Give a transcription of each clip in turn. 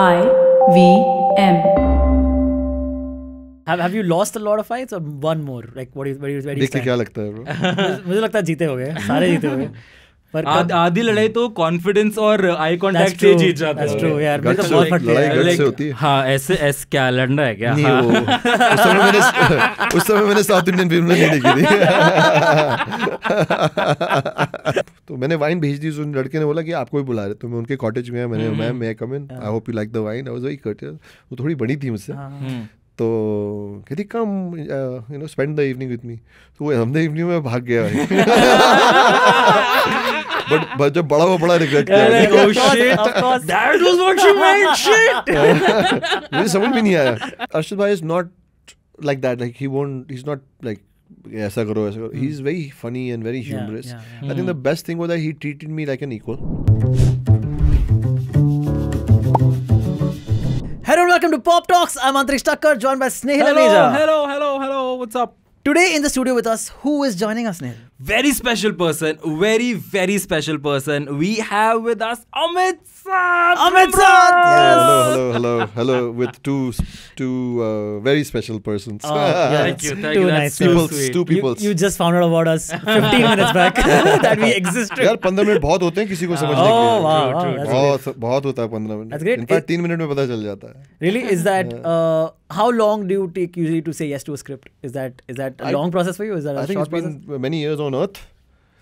I V M. Have Have you lost a lot of fights or one more? Like what is where is where देख क्या लगता है bro? मुझे- मुझे लगता है जीते हो गए सारे जीते हो गए पर आध- आधी लड़ाई तो कॉन्फिडेंस और आई कांटेक्ट से जीत जाते हो। true, यार मेरे तो बहुत फटते हैं होती है। हाँ ऐसे ऐसे क्या लड़ रहा है क्या? नहीं हाँ। वो उस समय मैंने उस समय मैंने साउथ इंडियन फ़िल्म नहीं देखी थी। तो मैंने वाइन भेज दी उस लड़के ने बोला कि आपको भी बुला रहे तो मैं उनके कॉटेज में मैंने मैम मैं come in I hope you like the wine I was very courteous वो थोड़ी बड़ी थी मुझसे। हम्म। तो कहती come you know spend the evening with me तो वो हमने इवनिंग में भाग गया बट बट जब बड़ा हुआ बड़ा रिग्रेट Like, किया oh shit, of course. that was what she meant, shit. मुझे समझ में नहीं आया अर्शद भाई is not like that like he won't he is not like ऐसा करो ऐसा करो he is very funny and very humorous yeah, I think the best thing was that he treated me like an equal Hello and welcome to Pop Talks. I'm Antrish Takkar, joined by Snehal Hello, Aneja. hello, hello, hello. What's up? Today in the studio with us, who is joining us, Snehal? Very special person, very very special person. We have with us Amit Sir. Amit Sir! hello hello hello hello with two two uh, very special persons Oh, yeah, Thank it's you, thank too you. nice. That's so people sweet. two You, people you just found out about us 15 minutes back that we existed. यार पंद्रह minute बहुत होते हैं किसी को समझने oh, के लिए wow, wow, that's great. बहुत बहुत होता है पंद्रह That's minute great. In fact It- तीन मिनट में पता चल जाता है Really, is that uh, how long do you take usually to say yes to a script? Is that is that a I- long process for you? Is that a I think short it's been process? many years on on on earth.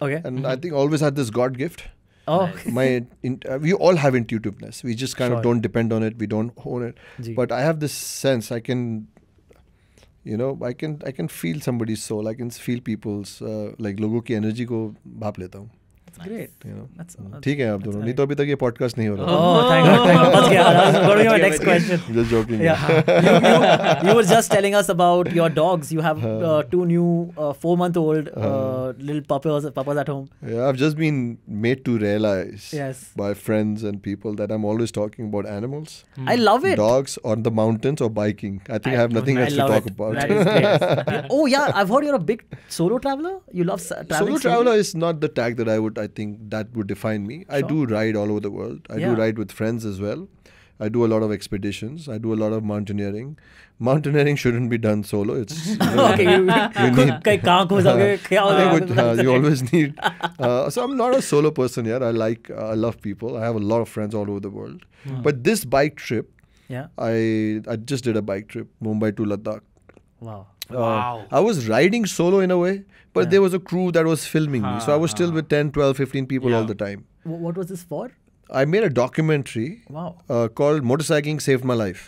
Okay. And mm-hmm. I think always had this God gift. Oh. My in, uh, we all have intuitiveness. We just kind sure. of don't depend on it. We don't own it. Gee. But I have this sense. I can, you know, I can I can feel somebody's soul. I can feel people's uh, like logo ki energy ko bhap leta hum that's great. you know That's, that's ठीक है आप दोनों नहीं तो अभी तक ये podcast नहीं हो रहा Oh, thank God, thank God. बच गया. That was going to be my next question. just joking Yeah, you, you, you were just telling us about your dogs. You have uh, two new uh, four-month-old uh, little puppies, puppies at home. Yeah, I've just been made to realize Yes. by friends and people that I'm always talking about animals, I love it. dogs on the mountains or biking. I think I, have nothing I else to love talk it. about. That is great. oh yeah, I've heard you're a big solo traveler. You love s- traveling. Solo traveler is not the tag that I would. I I think that would define me. Sure. I do ride all over the world. I yeah. do ride with friends as well. I do a lot of expeditions. I do a lot of mountaineering. Mountaineering shouldn't be done solo. It's you, you, need. Uh, you always need. Uh, so I'm not a solo person yet. I like. Uh, I love people. I have a lot of friends all over the world. But this bike trip, yeah, I I just did a bike trip Mumbai to Ladakh. Wow. Uh, wow. I was riding solo in a way, but Yeah. there was a crew that was filming me. So I was still with 10, 12, 15 people all the time. What was this for? I made a documentary Wow. uh, called Motorcycling Saved My Life.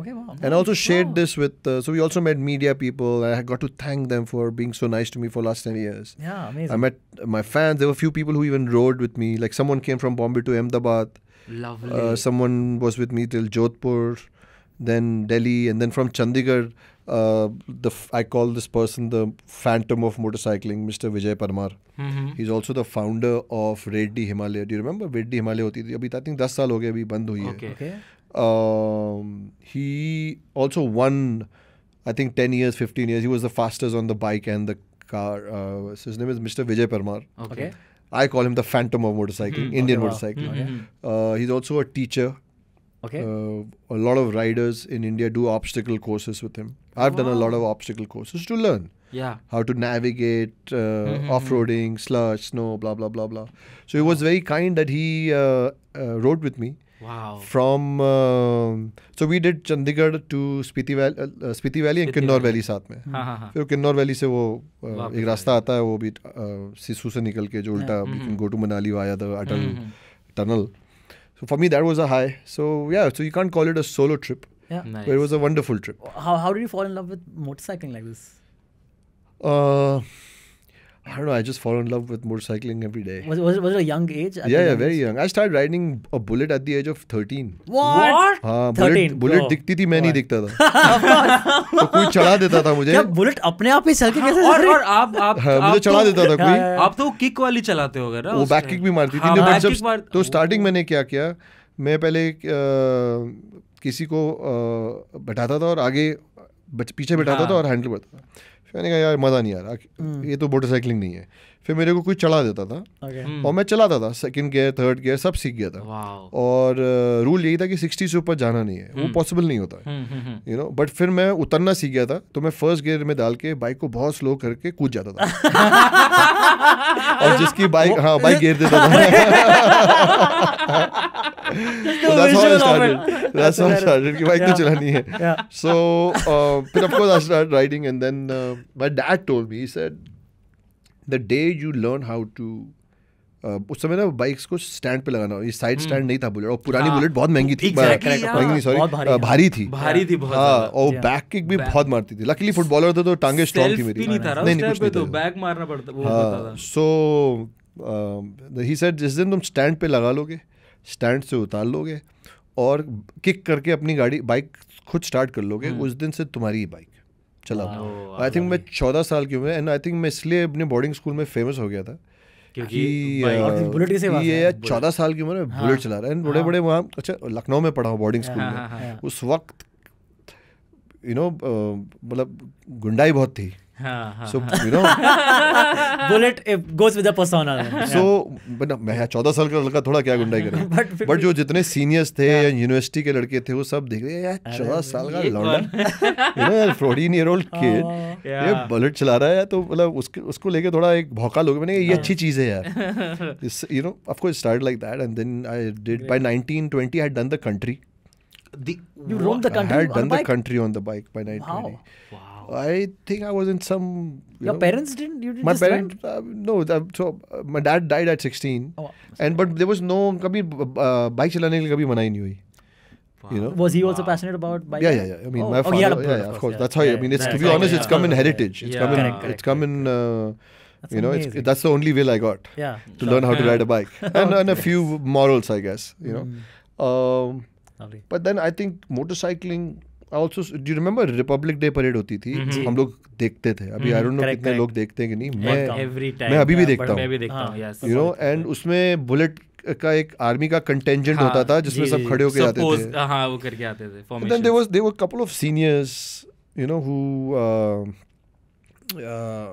Okay. Wow. And I also shared Wow. this with, uh, so we also met media people. I got to thank them for being so nice to me for last 10 years. Yeah, amazing. I met my fans. There were a few people who even rode with me. Like someone came from Bombay to Ahmedabad. Lovely. Uh, someone was with me till Jodhpur, then Delhi, and then from Chandigarh. Uh, the f- I call this person the phantom of motorcycling, Mr. Vijay Parmar. Mhm. He's also the founder of Reddy Himalaya. Do you remember Reddy Himalaya होती थी अभी I think 10 साल हो गए अभी बंद हुई है. Okay. okay. Um, he also won, I think 10 years, 15 years. He was the fastest on the bike and the car. Uh, so his name is Mr. Vijay Parmar. Okay. I call him the phantom of motorcycling, Indian Okay, wow. motorcycling. Mhm. Uh, he's also a teacher. Okay. Uh, a lot of riders in India do obstacle courses with him. I've done a lot of obstacle courses to learn Yeah. how to navigate uh, Mhm. off-roading, slush, snow, blah blah blah blah. So he was very kind that he uh, uh, rode with me Wow. from. um so we did Chandigarh to Spiti Valley, uh, Spiti Valley and Spiti Kinnaur Valley. Valley साथ में. हाँ हाँ हाँ. फिर Kinnaur valley से वो uh, वापस एक रास्ता आता है वो भी uh, सिसु से निकल के जो उल्टा हम्म, we can go to Manali via so for me that was a high. So yeah, so you can't call it a solo trip, Yeah. Nice. but it was a wonderful trip. How how did you fall in love with motorcycling like this? Uh, I don't know. I just fall in love with motorcycling every day. Was it, was it, was it a young age? at yeah, yeah, young very age? young. I started riding a bullet at the age of 13. What? हाँ 13, bullet bullet bro. दिखती थी मैं नहीं दिखता था तो कोई चढ़ा देता था मुझे क्या बुलेट अपने आप ही चल के कैसे और और आप आप हाँ, मुझे चढ़ा तो- देता था हाँ, कोई हाँ, आप तो किक वाली चलाते होगे ना वो बैक किक भी मारती थी हाँ, back जब kick तो स्टार्टिंग मैंने क्या किया मैं पहले किसी को बैठाता था और आगे पीछे बैठाता था हाँ। और हैंडल करता था मैंने कहा यार मज़ा नहीं आ रहा। ये तो मोटरसाइकिलिंग नहीं है। फिर मेरे को कोई चढ़ा देता था। Okay. Hmm. और मैं चलाता था सेकंड गियर थर्ड गियर सब सीख गया था। वाओ और रूल यही था कि 60 से ऊपर जाना नहीं है। वो पॉसिबल नहीं होता। Hmm hmm hmm you know but फिर मैं उतरना सीख गया था तो मैं फ़र्स्ट गियर में डाल के बाइक को बहुत स्लो करके कूद जाता था। और जिसकी बाइक हाँ बाइक गियर देता था। तो. चलानी है. So uh, फिर and then uh, my dad told me he day you learn how to uh, उस समय ना बाइक्स को स्टैंड पे लगाना ये साइड स्टैंड नहीं था बुलेट और पुरानी हाँ, बुलेट बहुत महँगी थी। महँगी सॉरी भारी, हाँ। थी। भारी थी। बहुत हाँ और बैक किक भी बहुत मारती थी। लकीली फुटबॉलर थे तो टांगे स्ट्रॉन्ग थी मेरी। नहीं नहीं कुछ नहीं तो था। बैक मारना पड़ता हाँ सो ही सेड जिस दिन तुम स्टैंड पे लगा लोगे स्टैंड से उतार लोगे और किक करके अपनी गाड़ी बाइक खुद स्टार्ट कर लोगे उस दिन से तुम्हारी ही बाइक चला आई थिंक मैं चौदह साल की उम्र एंड आई थिंक मैं इसलिए अपने बोर्डिंग स्कूल में फ़ेमस हो गया था क्योंकि uh, ये चौदह साल की उम्र में बुलेट चला रहा है। एंड बड़े बड़े वहाँ अच्छा लखनऊ में पढ़ा हूँ बोर्डिंग स्कूल हाँ, हाँ, हाँ। में उस वक्त यू नो मतलब गुंडाई बहुत थी। हाँ हाँ so you Bullet goes with the persona. So but मैं चौदह साल का लड़का थोड़ा क्या गुंडाई करे? बट जो जितने सीनियर्स थे या यूनिवर्सिटी के लड़के थे वो सब देख रहे यार चौदह साल का ये लौंडा। फोर्टीन ईयर ओल्ड किड ये बुलेट चला रहा है तो मतलब उसके उसको लेके थोड़ा एक भौका लोगे मैंने ये अच्छी चीज़ है यार। You know of course start like that and then I did by 19 20 I had done the country The- You roamed the I country had on a done the country on the bike by 1920 Wow. I think I was in some you Your know, parents didn't. You didn't my just ride? parents uh, no that, so uh, my dad died at 16 Oh, and but there was no कभी bike चलाने के लिए कभी मना ही नहीं हुई you know Was he also passionate about bike? yeah yeah yeah I mean oh, my oh, father he had a yeah, Bullet, yeah of course yeah. that's how I Yeah, mean it's to that's be how- honest yeah. it's come in heritage it's Yeah. come in Correct, correct, it's come in uh, That's you know it's, amazing. that's the only will I got Yeah. to learn how to ride a bike and, and a few morals I guess you know um, Lovely. but then I think motorcycling also do you remember Republic Day parade होती थी हम लोग देखते थे अभी I don't know Correct, कितने correct. लोग देखते हैं कि नहीं मैं मैं अभी भी देखता हूँ हाँ, हूँ यू नो एंड उसमें बुलेट का एक आर्मी का कंटेंजेंट हाँ, होता था जिसमें सब खड़े होके जाते थे हाँ वो करके आते थे But then there formation was there were a couple of seniors, you know, who. Uh, uh,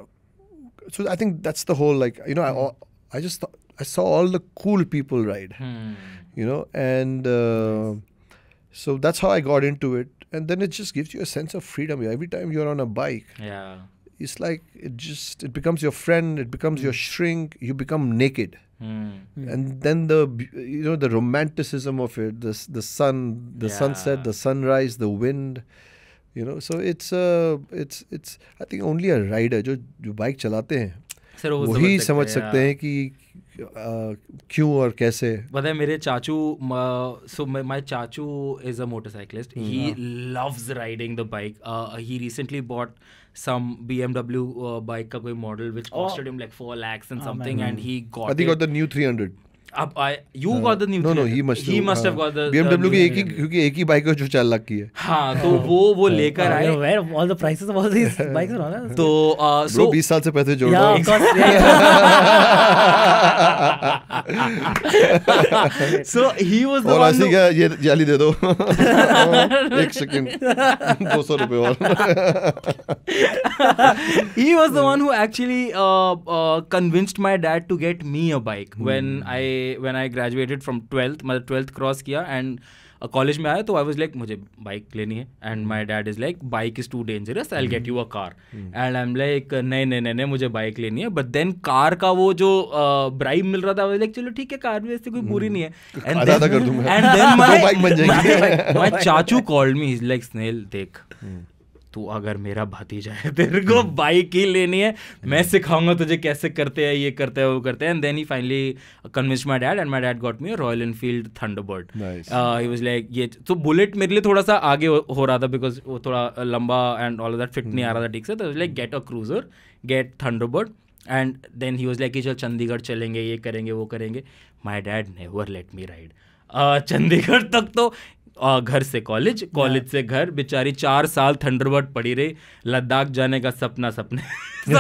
so I think that's the whole like you know I I just thought, I saw all the cool people ride, Hmm. you know, and uh, so that's how I got into it. And then it just gives you a sense of freedom. Every time you're on a bike, yeah it's like it just it becomes your friend, it becomes your shrink. You become naked. Hmm. and then the b- you know the romanticism of it the s- the sun the sunset Yeah. the sunrise the wind you know so it's uh it's it's i think only a rider जो जो bike चलाते हैं sir वो वही समझ हैं, सकते yeah. हैं कि uh, क्यों और कैसे? बताए मेरे चाचू सो माय चाचू इज़ हम्म, हाँ। A motorcyclist he. Loves riding the bike he recently bought some BMW bike का कोई model which costed like four lakhs and something and he. Got the new 300 अब I you got the new no no he. Must he must have got the BMW की एक ही क्योंकि एक ही bike है जो 4 लाख की है। हाँ तो वो वो हाँ। लेकर आए। Where all the prices of all these bikes are ना तो सो 20 साल से पैसे जोड़ दो so he was the और one ऐसे who- क्या ये जाली दे दो एक सेकंड दो सौ रुपए और he was the one who actually uh, uh, convinced my dad to get me a bike when I when I graduated from 12th मतलब 12th क्रॉस किया एंड कॉलेज में आया तो आई वाज लाइक मुझे बाइक लेनी है and my dad is like bike is too dangerous I get you a car and I am like नहीं नहीं नहीं मुझे बाइक लेनी है. बट देन कार का वो जो ब्राइब मिल रहा था लाइक चलो ठीक है कार भी ऐसी कोई बुरी नहीं है। And then. माय चाचू called me is like snail देख तू अगर मेरा भतीजा है तेरे को बाइक ही लेनी है। मैं सिखाऊँगा तुझे कैसे करते हैं ये करते हैं वो करते हैं। And then he finally convince my dad and my dad got me Royal Enfield Thunderbird. He was like ये तो बुलेट मेरे लिए थोड़ा सा आगे हो, हो रहा था बिकॉज़ वो थोड़ा लंबा एंड ऑल दैट फिट नहीं आ रहा था ठीक से। तो like get a cruiser get Thunderbird and then he was like कि चल चंडीगढ़ चलेंगे ये करेंगे वो करेंगे. My dad never let me ride Chandigarh तक तो घर से कॉलेज कॉलेज से घर. बेचारी चार साल थंडरबर्ड पड़ी रही. लद्दाख जाने का सपना सपने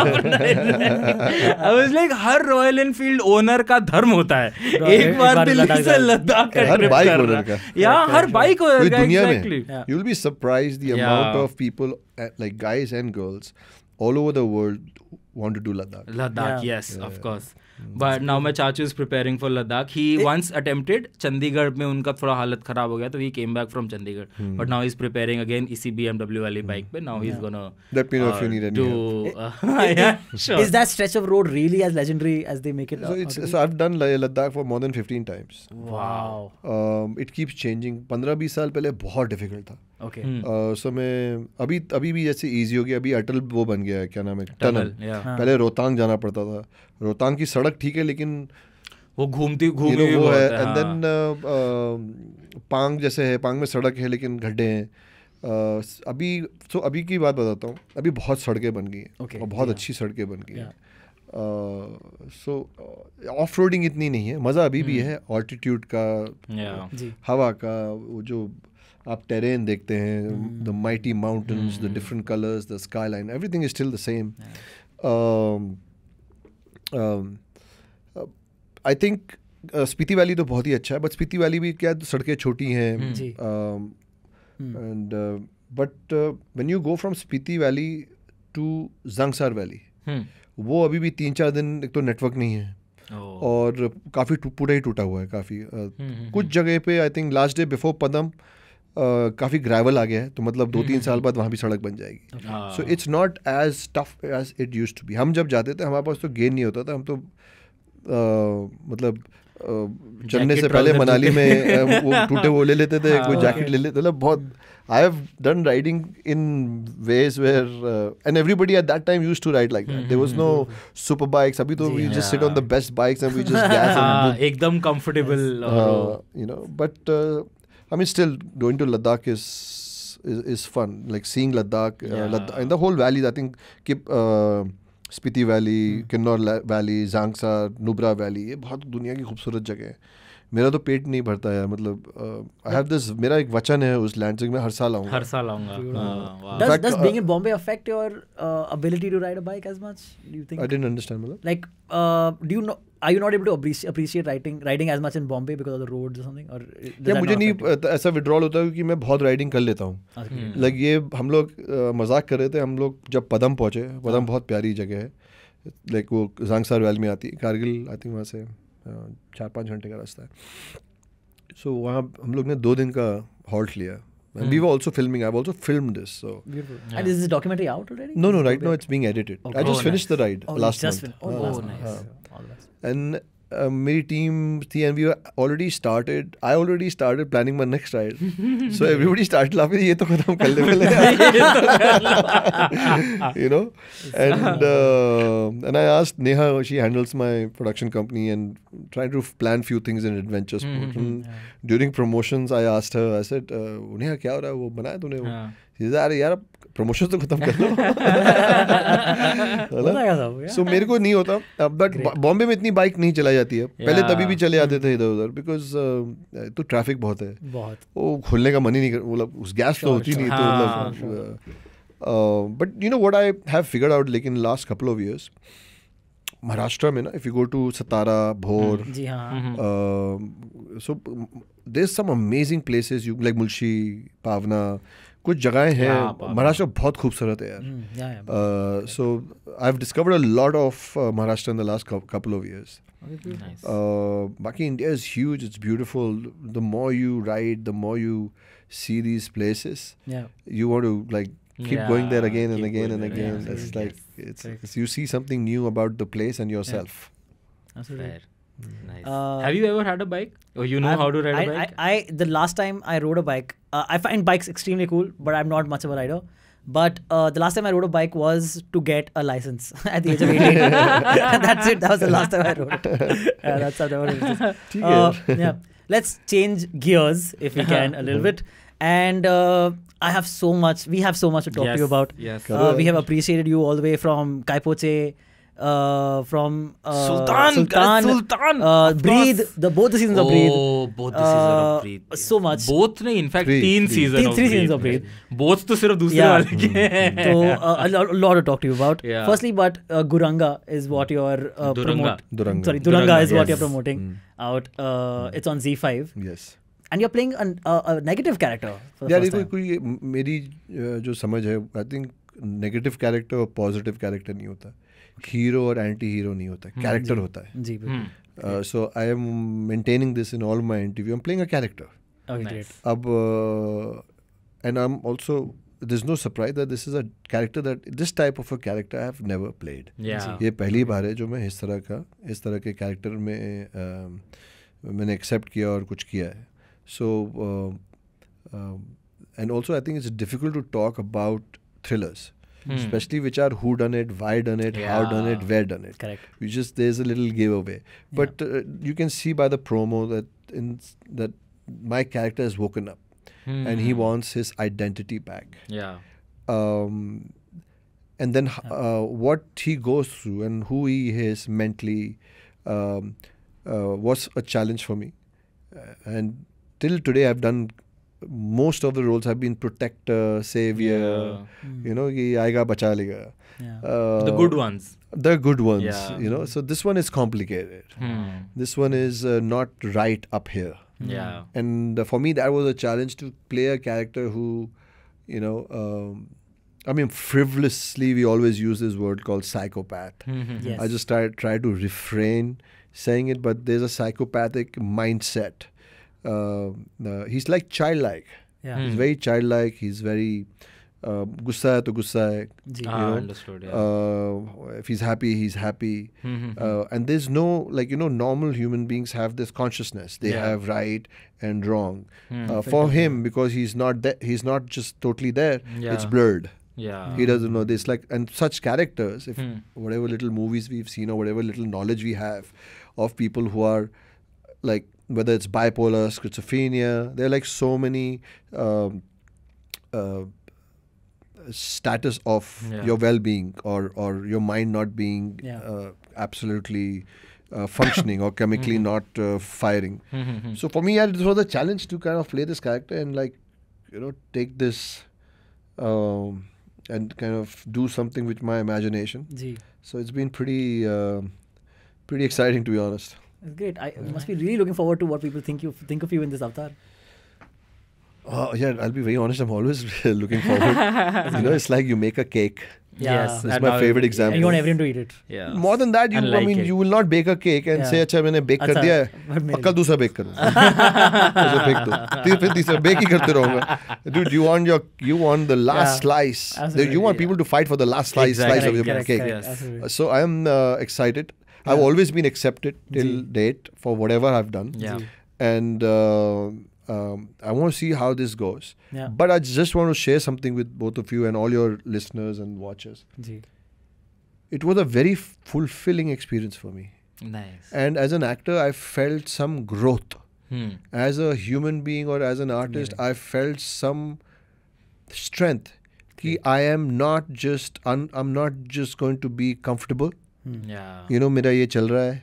लाइक हर रॉयल एनफील्ड ओनर का धर्म होता है। एक बार दिल्ली लद्दाख से। लद्दाख का ट्रिप करना। या हर बाइक ओनर का एग्जैक्टली में। you will be surprised the amount Yeah. of people uh, like guys and girls all over the world want to do Ladakh. Ladakh, but now my चाचू is preparing for Ladakh he once attempted Chandigarh में उनका थोड़ा हालत खराब हो गया तो he came back from Chandigarh but now is preparing again इसी बी एमडब्ल्यू वाली बाइक पे now is is that stretch साल पहले बहुत डिफ़िकल्ट था ओके सो मैं अभी अभी अभी अटल वो बन गया रोहतांग जाना पड़ता था रोहतांग की सड़क ठीक है लेकिन वो घूमती you घूमी हुई वो है एंड हाँ. देन पांग जैसे है पांग में सड़क है लेकिन गड्ढे हैं Uh, अभी तो अभी की बात बताता हूँ अभी बहुत सड़कें बन गई हैं Okay, और बहुत yeah. अच्छी सड़कें बन गई हैं सो ऑफ़ रोडिंग इतनी नहीं है मज़ा अभी Hmm. भी है ऑल्टीट्यूड का Yeah. हवा का वो जो आप टेरेन देखते हैं Hmm. The mighty mountains the different colours the skyline everything is still the same I think Spiti valley तो बहुत ही अच्छा है बट स्पीति वैली भी क्या सड़कें छोटी हैं and but when you go from Spiti valley to Zanskar valley. वो अभी भी तीन चार दिन एक तो नेटवर्क नहीं है। Oh. और काफ़ी पूरा ही टूटा हुआ है काफ़ी हम्म, कुछ जगह पे I think last day before Padum काफ़ी ग्रेवल आ गया है तो मतलब दो तीन साल बाद वहाँ भी सड़क बन जाएगी. So it's not as tough as it used to be हम जब जाते थे हमारे पास तो गेन नहीं होता था हम तो मतलब चलने से पहले मनाली में वो टूटे वो ले लेते थे कोई हाँ. जैकेट ले लेते मतलब बहुत I have done riding in ways where and everybody at that time used to ride like that there was no super bikes अभी तो we just sit on the best bikes and we just gas एकदम comfortable uh, you know but uh, i mean still going to ladakh is is, fun. Like seeing ladakh, uh, Yeah. Ladakh and the whole valleys i think keep uh, Spiti valley Kinnaur valley Zanskar Nubra valley ये बहुत दुनिया की खूबसूरत जगह है। मेरा तो पेट नहीं भरता यार मतलब आई हैव दिस मेरा एक वचन है उस लैंड से हर साल आऊँगा। हर साल आऊँगा। Does being in Bombay affect your ability to ride a bike as much do you think I didn't understand मतलब। Like do you know are you not able to appreciate riding riding as much in Bombay because of the road और something और क्या मुझे नहीं ऐसा withdrawal होता है कि मैं बहुत राइडिंग कर लेता हूँ। Like hmm. ये हम लोग मज़ाक कर रहे थे हम लोग जब पदम पहुँचे पदम बहुत प्यारी जगह है। लाइक वो जांगसार वैली में आती है कारगिल आती है वहाँ से। चार पाँच घंटे का रास्ता है। सो वहाँ हम लोग ने दो दिन का हॉल्ट लिया। We were also filming I also film this so Beautiful. And is this documentary out already? No no right no it's being edited I Oh, just finished the ride Oh, last just fin- oh, month last Oh, nice. All the best. And मेरी team थी and we already started I already started planning my next ride so everybody start ला ये तो खत्म कर ले पहले. You know and I asked Neha she handles my production company and try to plan few things in adventure during promotion I asked her I said उन्हें क्या हो रहा है? वो बनाया तूने वो? हाँ। यार प्रमोशन तो खत्म कर लो। होता है सो मेरे को नहीं होता। बट बॉम्बे में इतनी बाइक नहीं चलाई जाती है। पहले तभी भी चले जाते थे इधर उधर। बिकॉज़ तो ट्रैफ़िक बहुत है। बहुत. वो खुलने का मन ही नहीं कर मतलब उस गैस तो होती नहीं. तो मतलब but you know what I have figured out लेकिन last couple of years Maharashtra में ना if you go to Satara Bhor so there's some amazing places you like मुल्शी पावना कुछ जगहें हैं Yeah, पावना. महाराष्ट्र बहुत खूबसूरत है यार Hmm, yeah, yeah. Uh, so I've discovered a lot of uh, Maharashtra in the last cou- couple of years. Okay, beautiful. Nice. Uh, Baki India is huge. It's beautiful. The more you ride, the more you see these places. Yeah. You want to like keep going there Yeah, again and keep again going and there, again. yeah, it's yes, like yes. it's, Correct. it's- you see something new about the place and yourself. Absolutely. Fair. Nice. Uh, Have you ever had a bike? Or you know I've- how to ride a I, bike? I, I, the last time I rode a bike, uh, I find bikes extremely cool, but I'm not much of a rider. But uh, the last time I rode a bike was to get a license at the age of 18. that's it. That was the last time I rode it. Yeah, that's how that was. Uh, yeah. Let's change gears if we can a little bit. And uh, I have so much, we have so much to talk to you about. yes. Uh, we have appreciated you all the way from Kaipoche, uh, from uh, Sultan, Sultan, Sultan, uh, of Breathe, course. the both the seasons of Breathe. Oh, both the season Uh, of Breathe. so much. Both नहीं, in fact, Three, तीन three. season Three- of three Breathe. seasons of Breathe. Both तो सिर्फ दूसरे Yeah. वाले के हैं. so uh, a, lot, a lot to talk to you about. Yeah. Firstly, but uh, Guranga is what you're uh, Duranga. promote- Duranga. Sorry, Duranga, Duranga, is what yes. you're promoting out. Uh, It's on Z5, Yes. and you're playing an, uh, a negative character for the यार ये first कोई time. कोई मेरी uh, जो समझ है I think negative character और positive character नहीं होता हीरो और एंटी हीरो नहीं होता हम्म, कैरेक्टर होता है। जी बिल्कुल. So I am maintaining this in all my interview am playing a character. अब and I am also there's no surprise that this is a character that this type of a character I have never played. Yeah. ये पहली बार है जो मैं इस तरह का इस तरह के कैरेक्टर में अम, मैंने एक्सेप्ट किया और कुछ किया है। So and also I think it's difficult to talk about thrillers Hmm. especially which are who done it why done it how done it where done it Correct. you just there's a little giveaway but uh, you can see by the promo that in that my character has woken up and he Hmm. wants his identity back Yeah. um, and then uh, what he goes through and who he is mentally um, uh, was a challenge for me. Uh, and till today, I've done most of the roles have been protector, savior. Yeah. You know, ye aega bacha lega. Yeah. Uh, The good ones. The good ones. Yeah. You know, so this one is complicated. Hmm. This one is uh, not right up here. Yeah. And uh, for me, that was a challenge to play a character who, you know, um, I mean, frivolously, we always use this word called psychopath. Hmm. Yes. I just try, try to refrain saying it, but there's a psychopathic mindset. Uh, uh, he's like childlike. Yeah. He's Hmm. very childlike. He's very uh, gussa hai to gussa hai. जी. Ah, you know, understood. Yeah. Uh, if he's happy, he's happy. Hmm. Uh, and there's no like you know normal human beings have this consciousness they Yeah. have right and wrong Hmm. uh, for him because he's not there he's not just totally there it's Yeah. blurred yeah. he doesn't know this like and such characters if Hmm. whatever little movies we've seen or whatever little knowledge we have of people who are like whether it's bipolar schizophrenia there are like so many um, uh, status of Yeah. your well-being or or your mind not being Yeah. uh, absolutely uh, functioning or chemically not uh, firing Hmm. so for me yeah, this was a challenge to kind of play this character and like you know take this um, and kind of do something with my imagination जी. so it's been pretty uh, pretty exciting to be honest It's great. I must be really looking forward to what people think you think of you in this avatar. uh, yeah i'll be very honest i'm always looking forward you know it's like you make a cake Yeah. Yes. That's and my now favorite it- example. And you want everyone to eat it. Yeah. more than that you And i like mean it. you will not bake a cake and Yeah. say अच्छा मैंने bake कर अच्छा, दिया but है मेरे अब कल दूसरा bake करूँगा ऐसे bake दो फिर फिर तीसरा bake ही करते रहूँगा dude you want your you want the last Yeah. slice Absolutely, you want people to fight for the last slice Exactly. slice of your Correct, cake correct, Yes. absolutely. Uh, so I am uh, excited. I've always been accepted till Ji. date for whatever I've done. Yeah. जी. And uh, um, I want to see how this goes. Yeah. But I just want to share something with both of you and all your listeners and watchers. जी. It was a very fulfilling experience for me. Nice. And as an actor, I felt some growth. Hmm. As a human being or as an artist, I felt some strength. Ki I am not just un- I'm not just going to be comfortable. Hmm. You know मेरा ये चल रहा है।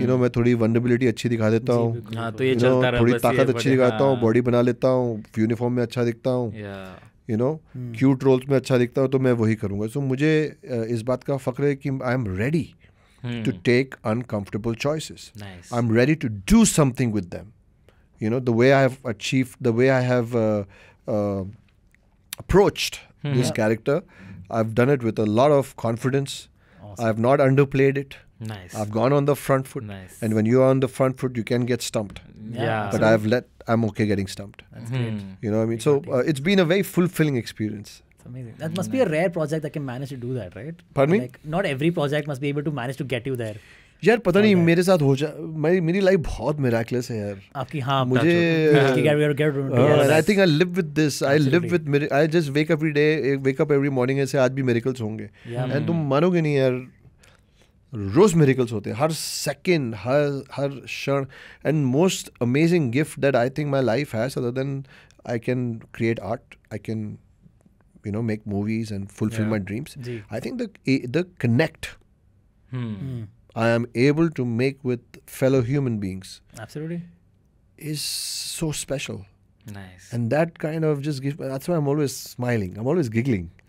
You know मैं थोड़ी वनडेबिलिटी अच्छी दिखा देता हूँ। तो थोड़ी ताकत अच्छी दिखाता हूँ। बॉडी बना लेता हूँ यूनिफॉर्म में अच्छा दिखता हूँ। यू नो क्यूट रोल्स में अच्छा दिखता हूँ तो मैं वही करूँगा। सो मुझे इस बात का फख्र है कि I am ready to take uncomfortable choices I am ready to do some with them you know the way I have achieve the way I have approached this character I have done it with a lot of confidence a lot of confidence Awesome. i've not underplayed it Nice. i've gone on the front foot Nice. and when you're on the front foot you can get stumped Yeah, Yeah. but i've let i'm okay getting stumped That's great. Hmm. you know what i mean so uh, it's been a very fulfilling experience It's amazing. That must be a rare project that can manage to do that, right? Pardon me? Like, not every project must be able to manage to get you there. यार पता नहीं मेरे साथ हो जा मेरी life बहुत मिराक्लेस है यार। आपकी हाँ मुझे I think I live with this I live with I just wake every day wake up every morning ऐसे आज भी मेरिकल्स होंगे. एंड तुम मानोगे नहीं यार रोज मेरिकल्स होते हैं। हर सेकेंड हर हर क्षण। And most amazing gift that I think my life has other than I can create art I can you know make movies and fulfil my dreams I think the connect eh, the connect Hmm. Hmm. I am able to make with fellow human beings Absolutely. is so special Nice. and that kind of just gives that's why i'm always smiling i'm always giggling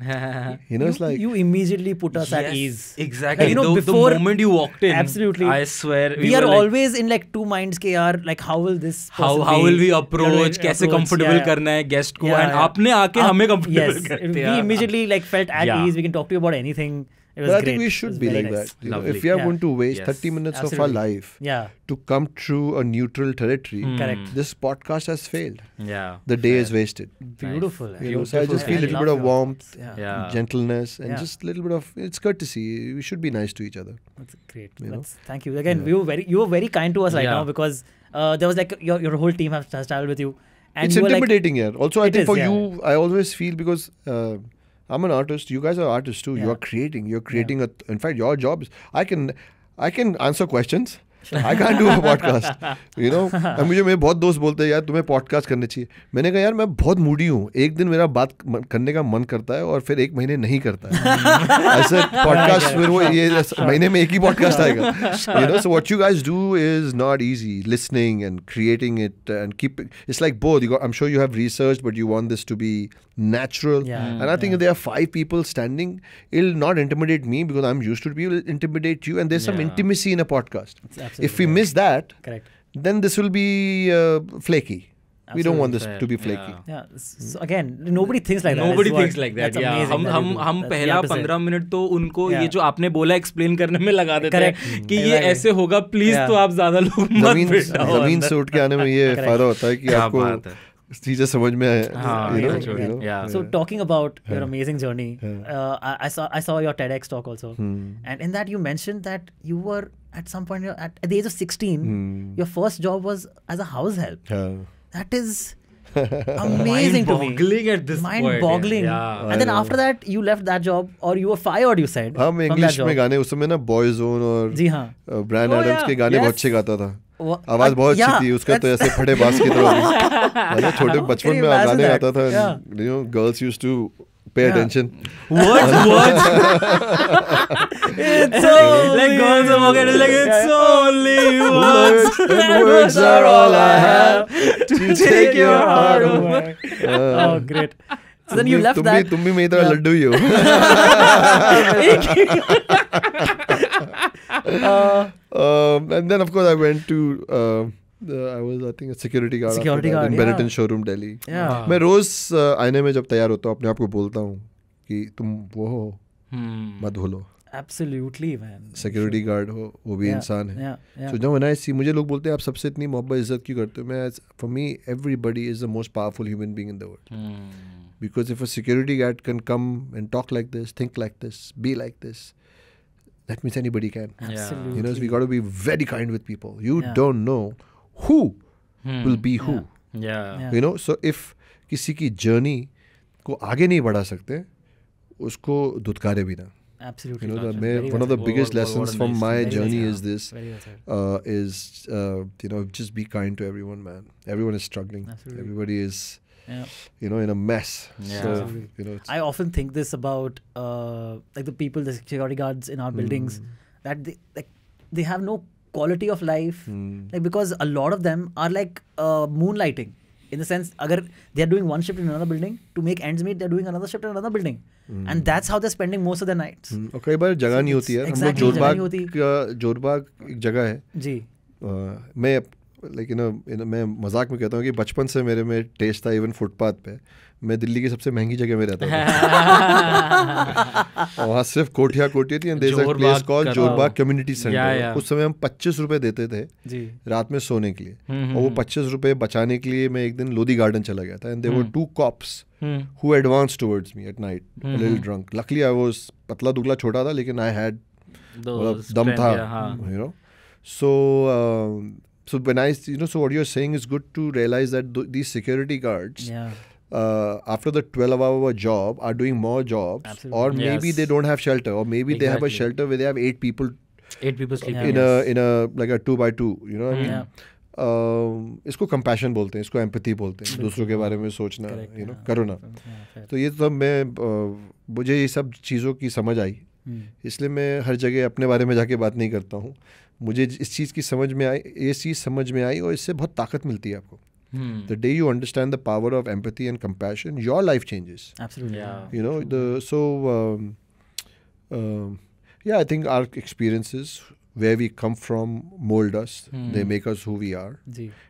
you know it's like you immediately put us at Yes, ease. Exactly. you know, the, before the moment you walked in, absolutely, I swear we, were are like, always in like two minds. के यार like how will this? how person how be? will we How will approach we कैसे approach? comfortable Yeah, करना है guest को Yeah, and yeah. आपने आके आप- हमें comfortable yes, करते we हैं immediately like felt at Yeah. ease. We can talk to you about anything. It was But I great. think we should be like nice. that. You know, if we are Yeah. going to waste Yes. 30 minutes of our life Yeah. to come through a neutral territory, Hmm. Correct. this podcast has failed. Yeah. The day fair. is wasted. Beautiful. You know, so I Beautiful. just feel a little bit of warmth. Yeah. Yeah. gentleness, and Yeah. just a little bit of it's courtesy. We should be nice to each other. That's great. You? That's, thank you again. Yeah. You were very you were very kind to us right Yeah. now because uh, there was like your your whole team has, has traveled with you, and it's you were like intimidating, yeah. Also, I think is, for yeah. you, I always feel because uh, I'm an artist. You guys are artists too. You are creating. You're creating a. In fact, your job is. I can, I can answer questions. I can't do a podcast. You know. और मुझे मेरे बहुत दोस्त बोलते हैं यार तुम्हें podcast करने चाहिए मैंने कहा यार मैं बहुत मूडी हूँ एक दिन मेरा बात मन- करने का मन करता है और फिर एक महीने नहीं करता है ऐसे पॉडकास्ट फिर वो ये महीने में एक ही पॉडकास्ट आएगा you know so what you guys do is not easy listening and creating it and keep it's like both you got, i'm sure you have researched but you want this to be natural Yeah. and i think if there are five people standing it'll not intimidate me because i'm used to it it'll intimidate you and there's some Yeah. intimacy in a podcast It's if we miss that correct. then this will be uh, flaky we don't want this Fair. to be flaky Yeah. Yeah. So again, nobody thinks like that. Nobody what- thinks like that. That's Yeah. हम हम हम पहला पंद्रह minute तो उनको Yeah. ये जो आपने बोला एक्सप्लेन करने में लगा देते हैं कि ये ऐसे होगा प्लीज़ Yeah. तो आप ज़्यादा लोग मत ज़मीन बिठाओ ज़मीन सूट के आने में ये. फ़ायदा होता है कि आपको है। चीजें समझ में आए हाँ, you know, amazing, you man. know, Yeah. So talking about your amazing journey, Yeah. uh, I, I saw I saw your TEDx talk also, Hmm. and in that you mentioned that you were at some point you're at, at the age of 16, Hmm. your first job was as a house help. हाँ. That is amazing to me. Mind-boggling at this point, Mind-boggling. yeah. And then know. after that, you left that job, or you were fired. You said. हम English में गाने उस समय ना Boyzone और जी हाँ. Bryan Oh, Adams yeah. के गाने Yes. बहुत अच्छे गाता था आवाज़ uh, बहुत अच्छी थी उसका तो ऐसे फटे बास की तरह मतलब छोटे बचपन में गाने? गाता था. You know girls used to pay Yeah. Attention Words, words. It's only like are walking, it's like it's only words. and words are all I have to take your heart away. oh, great. So then you left तुम that. भी तुम भी मेरी तरह. लड्डू ही हो Uh, Um, and then of course I went to uh, I was I think a security guard Security guard, in yeah. Showroom Delhi yeah. मैं रोज uh, आईने में जब तैयार होता हूँ अपने आप को बोलता हूँ कि तुम वो हो Hmm. मत भूलो एब्सोल्युटली मैन सिक्योरिटी गार्ड हो वो भी इंसान है। तो जो मैंने सी मुझे लोग बोलते हैं आप सबसे इतनी मोहब्बत इज़्ज़त क्यों करते हो? मैं for me everybody is the most powerful human being in the because if a security guard can come and talk like this think like this be like this that means anybody can you know we got be very kind with people you don't know who will be who you know so if किसी की journey को आगे नहीं बढ़ा सकते उसको धुतकारे भी ना। Absolutely. you know the, Very may, well one of the biggest What- what- lessons what from nice- my journey is this Very well said. uh, is uh, you know just be kind to everyone man everyone is struggling Absolutely. everybody is Yeah. you know in a mess Yeah. so Absolutely. you know I often think this about uh, like the people, the security guards in our buildings, Hmm. that they like they have no quality of life. Hmm. Like because a lot of them are like uh, moonlighting. In the sense, agar they are doing one shift in another building to make ends meet, they're doing another shift in another building, and that's how they're spending most of their nights. Hmm. और कई बार जगह नहीं होती है हम लोग जोरबाग जोरबाग एक जगह है जी Uh, मैं लेकिन मैं मज़ाक में कहता हूँ कि बचपन से मेरे में टेस्ट था इवन फुटपाथ पे मैं दिल्ली की सबसे महँगी जगह में रहता था। वहाँ सिर्फ़ कोठिया कोठिया थी there place call Jorbagh community centre उस समय हम पच्चीस रुपए देते थे रात में सोने के लिए। और वो पच्चीस रुपए बचाने के लिए मैं एक दिन लोधी गार्डन चला गया था। And there two cops who advance towards me at night little drunk luckily I was पतला दुगला छोटा था लेकिन आई हैड मतलब दम था you know so so when I you know so what you are saying is good to realise that these security guards या uh, after the 12-hour job, are doing more jobs, Absolutely. or maybe Yes. they don't have shelter, or maybe exactly. they have a shelter where they have eight people Eight people sleeping. in yes. a in a like a two by two. You know what I mean? yeah Um, इसको compassion बोलते हैं इसको empathy बोलते हैं दूसरों के बारे में सोचना यू नो. करो ना तो ये सब मैं अ, मुझे ये सब चीज़ों की समझ आई Hmm. इसलिए मैं हर जगह अपने बारे में जाके बात नहीं करता हूँ मुझे इस चीज़ की समझ में आई ये चीज़ समझ में आई और इससे बहुत ताकत मिलती है आपको Hmm. The day you understand the power of empathy and compassion, your life changes. Absolutely. Yeah. You know the so. Um, um, yeah, I think our experiences, where we come from, mold us. Hmm. They make us who we are.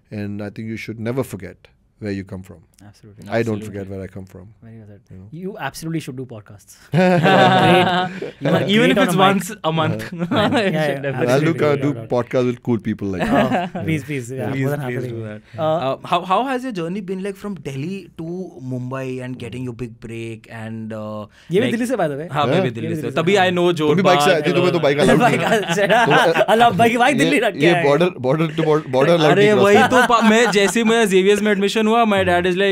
And I think you should never forget where you come from. Absolutely. I don't forget where I come from. Very well said. You know. You absolutely should do podcasts. great. You are Even great if on it's a mic. once a month. Yeah, yeah, And I'll do, Absolutely, uh, do no doubt. podcasts with cool people like Oh, that. please, please, yeah, please, more than please happily. do that. Uh, Uh, how how has your journey been like from Delhi to Mumbai and getting your big break and uh, ये भी like- Delhi से by the way. हाँ मैं Yeah. भी ये दिल्ली भी से दिल्ली से, तभी हाँ। आई नो जो तुम भी बाइक से आए थे तुम्हें तो बाइक अलाउड भाई नहीं का- अल्लाह भाई भाई दिल्ली रख के ये आए। Border border to border allowed अरे नहीं वही cross तो पा- मैं जैसे ही मेरा जेवियर्स में एडमिशन हुआ माय डैड इज लाइक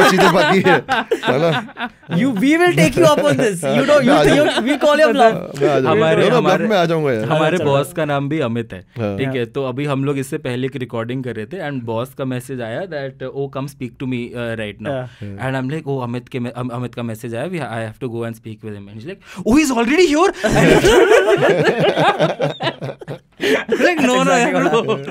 बहुत चीज़ें बाकी है। है ना? Will take you up on this. You know, you, मैं आ you we call your bluff. मैं आ जाऊँगा हमारे- हमारे- में आ जाऊँगा यार। हमारे बॉस का नाम भी अमित है। हाँ। ठीक है तो अभी हम लोग इससे पहले एक रिकॉर्डिंग कर रहे थे एंड बॉस का मैसेज आया that oh come speak to me right now and I am like oh Amit के अमित का मैसेज आया। We I have to go and speak with him and like oh he is already here like no no exactly what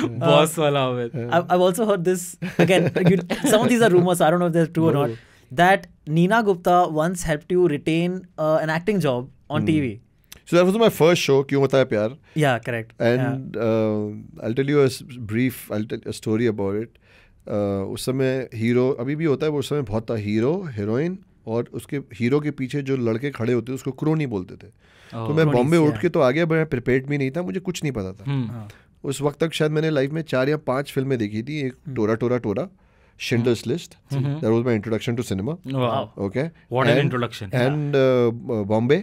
नो boss वाला Amit. I've, I've also heard this again. You, some of these are rumors. I don't know if they're true no. or not. That Nina Gupta once helped you retain uh, an acting job on mm. TV. so that was my first show क्यों होता है प्यार Yeah, correct. and yeah. uh, I'll tell you a brief I'll tell a story about it uh, उस समय hero अभी भी होता है वो उस समय बहुत था हीरो हीरोइन और उसके हीरो के पीछे जो लड़के खड़े होते थे उसको क्रोनी बोलते थे तो मैं बॉम्बे उठ के तो आ गया मैं प्रिपेयर्ड भी नहीं था मुझे कुछ नहीं पता था हम्म उस वक्त तक शायद मैंने लाइफ में चार या पाँच फ़िल्में देखी थी एक Tora Tora Tora Schindler's List that was my introduction to cinema wow okay What and, an introduction. And Bombay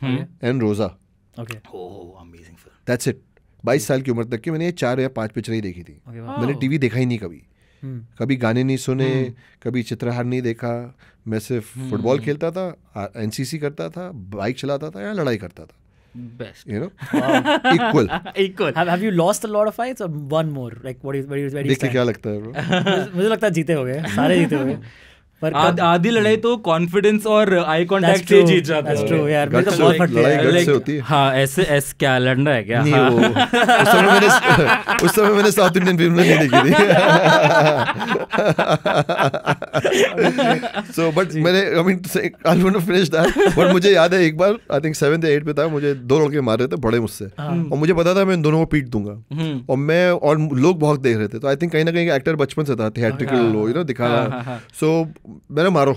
and Roja Okay. Oh amazing film that's it बाईस साल की उम्र तक की मैंने ये चार या पाँच पिक्चरें ही देखी थी। Okay, wow. मैंने टीवी देखा ही नहीं कभी। Hmm. कभी गाने नहीं सुने कभी चित्रहार नहीं देखा। मैं सिर्फ़ फुटबॉल खेलता था एनसीसी करता था बाइक चलाता था या लड़ाई करता था। Best know wow. equal equal Have, have you lost a lot of fights or one more? Like what is where, is- where you lagta hai क्या लगता है bro? mujhe मुझे लगता है जीते हो गए सारे जीते हो गए पर आध- आधी लड़ाई तो कॉन्फिडेंस और आई कांटेक्ट से जीत जाते हो। true, यार, मेरे तो बहुत होती- फटते हैं। होती है। हाँ ऐसे ऐस क्या लड़ना है क्या? नहीं हाँ। वो उस समय मैंने उस समय मैंने साउथ इंडियन फ़िल्म नहीं देखी थी। सो बट मैंने I mean I want to finish that but मुझे याद है एक बार आई थिंक सेवेंथ एट पे था मुझे दो लड़के मार रहे थे बड़े मुझसे। और मुझे पता था मैं इन दोनों को पीट दूँगा। हम्म। और मैं और लोग बहुत देख रहे थे तो आई थिंक कहीं ना कहीं एक्टर बचपन से था थिएट्रिकल यू नो दिखाना सो मैंने मारो।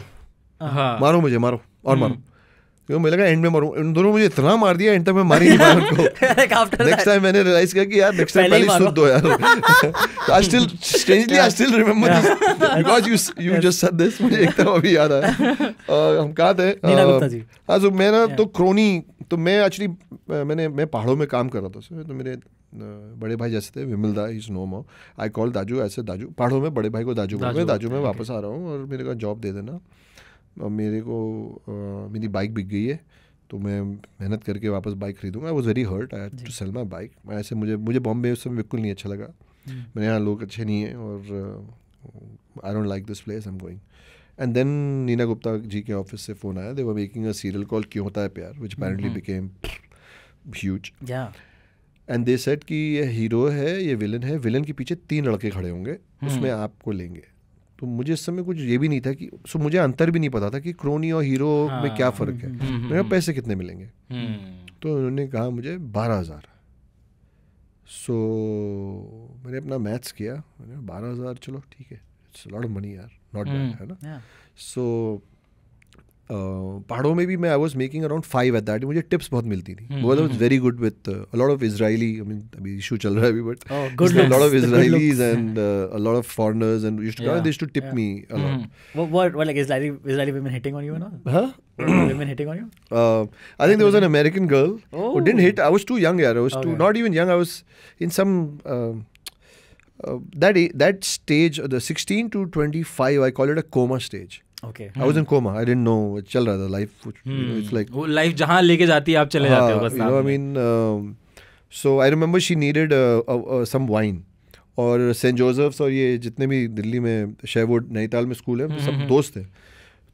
हाँ। मारो मुझे मारो। और मारो। क्योंकि मुझे लगा एंड में मारूं। इन दोनों मुझे इतना मार दिया एंड तक मैं मार ही नहीं पाया उनको। नेक्स्ट टाइम मैंने रियलाइज़ किया कि यार नेक्स्ट टाइम पहले सुन दो यार। I still strangely I still remember this because you you just said this मुझे एकदम अभी याद आया। हम कहाँ थे? नीना गुप्ता जी। हाँ तो मैं ना तो क्रोनी तो मैं एक्चुअली मैंने मैं पहाड़ों में काम कर रहा था तो मेरे बड़े भाई जैसे थे विमल दा इज़ नो मो आई कॉल दाजू ऐसे दाजू पहाड़ों में बड़े भाई को दाजू बोलते हैं दाजू मैं वापस आ रहा हूँ और मेरे को जॉब दे देना। और मेरे को मेरी बाइक बिक गई है तो मैं मेहनत करके वापस bike खरीदूँगा। I was very hurt I to sell my bike मैं ऐसे मुझे मुझे बॉम्बे उस समय बिल्कुल नहीं अच्छा लगा। मैंने यहाँ लोग अच्छे नहीं हैं और I don't like this place I am going and then Neena Gupta ji के ऑफ़िस से फ़ोन आया। They were making a serial called Kyun Hota Hai Pyaar which apparently became huge. And they said कि ये hero है ये villain है villain के पीछे तीन लड़के खड़े होंगे उसमें आपको लेंगे। तो मुझे इस समय कुछ ये भी नहीं था कि सो मुझे अंतर भी नहीं पता था कि क्रोनी और हीरो हाँ, में क्या फ़र्क है। मेरे कहा पैसे कितने मिलेंगे? हम्म। तो उन्होंने कहा मुझे बारह हज़ार। सो मैंने अपना मैथ्स किया मैंने बारह हज़ार चलो ठीक है इट्स लॉट ऑफ़ मनी यार नॉट बैड है ना. सो पहाड़ों में भी मैं I was making around five eight that मुझे टिप्स बहुत मिलती थी because I was very good with lot of Israeli I mean अभी इशू चल रहा है अभी but Oh, lot. Of Israelis looks. And lot of foreigners and used to Yeah. They to tip me a lot What, what, what like Israeli Israeli women hitting on you and all? Huh? women hitting on you? Uh, I think there was an American girl who didn't hit. I was too young, yeah. I was too Okay. not even young. I was in some uh, uh, that that stage, uh, the 16 to 25. I call it a coma stage. Okay. I was in coma. I didn't know. चल रहा था know, it's like वो life जहाँ लेके जाती है आप चले जाते हो हाँ, बस you know, I सामने। mean, so I remember she needed uh, uh, uh, some wine. और सेंट जोसेफ्स और ये जितने भी दिल्ली में शेवुड नैनीताल में स्कूल है सब दोस्त हैं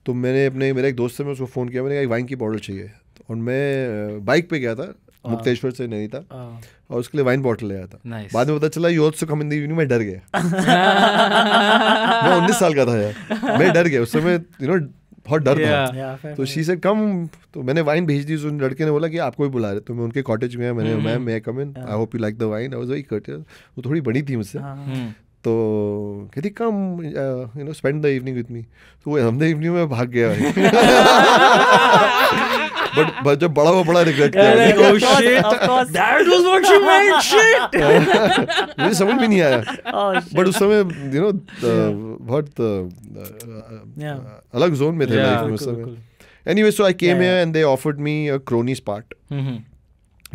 तो मैंने अपने मेरा एक दोस्त से मैं उसको फ़ोन किया मैंने कहा वाइन की बॉटल चाहिए और मैं बाइक पे गया था मुक्तेश्वर से नहीं था। और उसके लिए वाइन बॉटल ले आया था। Nice. बाद में पता चला you also come in the evening मैं डर गया मैं उन्नीस साल का था यार। मैं डर गया। उस समय यू नो बहुत डर था। Yeah. Yeah, तो शी से कम तो मैंने वाइन भेज दी। उस लड़के ने बोला कि आपको भी बुला रहे तो मैं उनके कॉटेज में मैंने मैम मैं come in I hope you like the wine I was very courteous वो थोड़ी बड़ी थी मुझसे। हाँ, हम्म, तो कहती come you know spend the evening with me तो वो हमने इवनिंग में भाग गया। बट जब बड़ा हुआ बड़ा रिग्रेट किया oh shit, of course. that was what she meant, shit. मुझे समझ में नहीं आया। Oh, बट उस समय यू नो बहुत अलग जोन में थे लाइफ में उस समय. Anyway so I came here. And they offered me a cronies part hmm,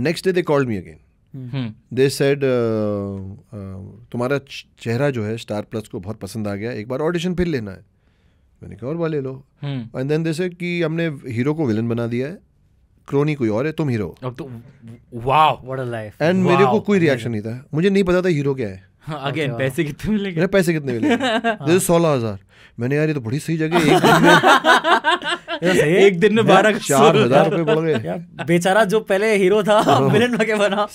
next day they called me again they said तुम्हारा चेहरा जो है स्टार प्लस को बहुत पसंद आ गया एक बार ऑडिशन फिर लेना है। मैंने कहा और वाले ले। लो। एंड देन दे सेड कि हमने हीरो को विलन बना दिया है। क्रोनी कोई और है? तुम हीरो अब तो वाओ। What a life. एंड मेरे को कोई रिएक्शन नहीं था। मुझे नहीं पता था हीरो क्या है। अगेन पैसे कितने मिलेंगे? मेरे पैसे कितने मिले जैसे सोलह हज़ार। मैंने यार ये तो बड़ी सही जगह है, एक दिन में। एक दिन में बारह चार। हज़ार रुपए पड़ गए। बेचारा जो पहले हीरो था विलन बन के बना।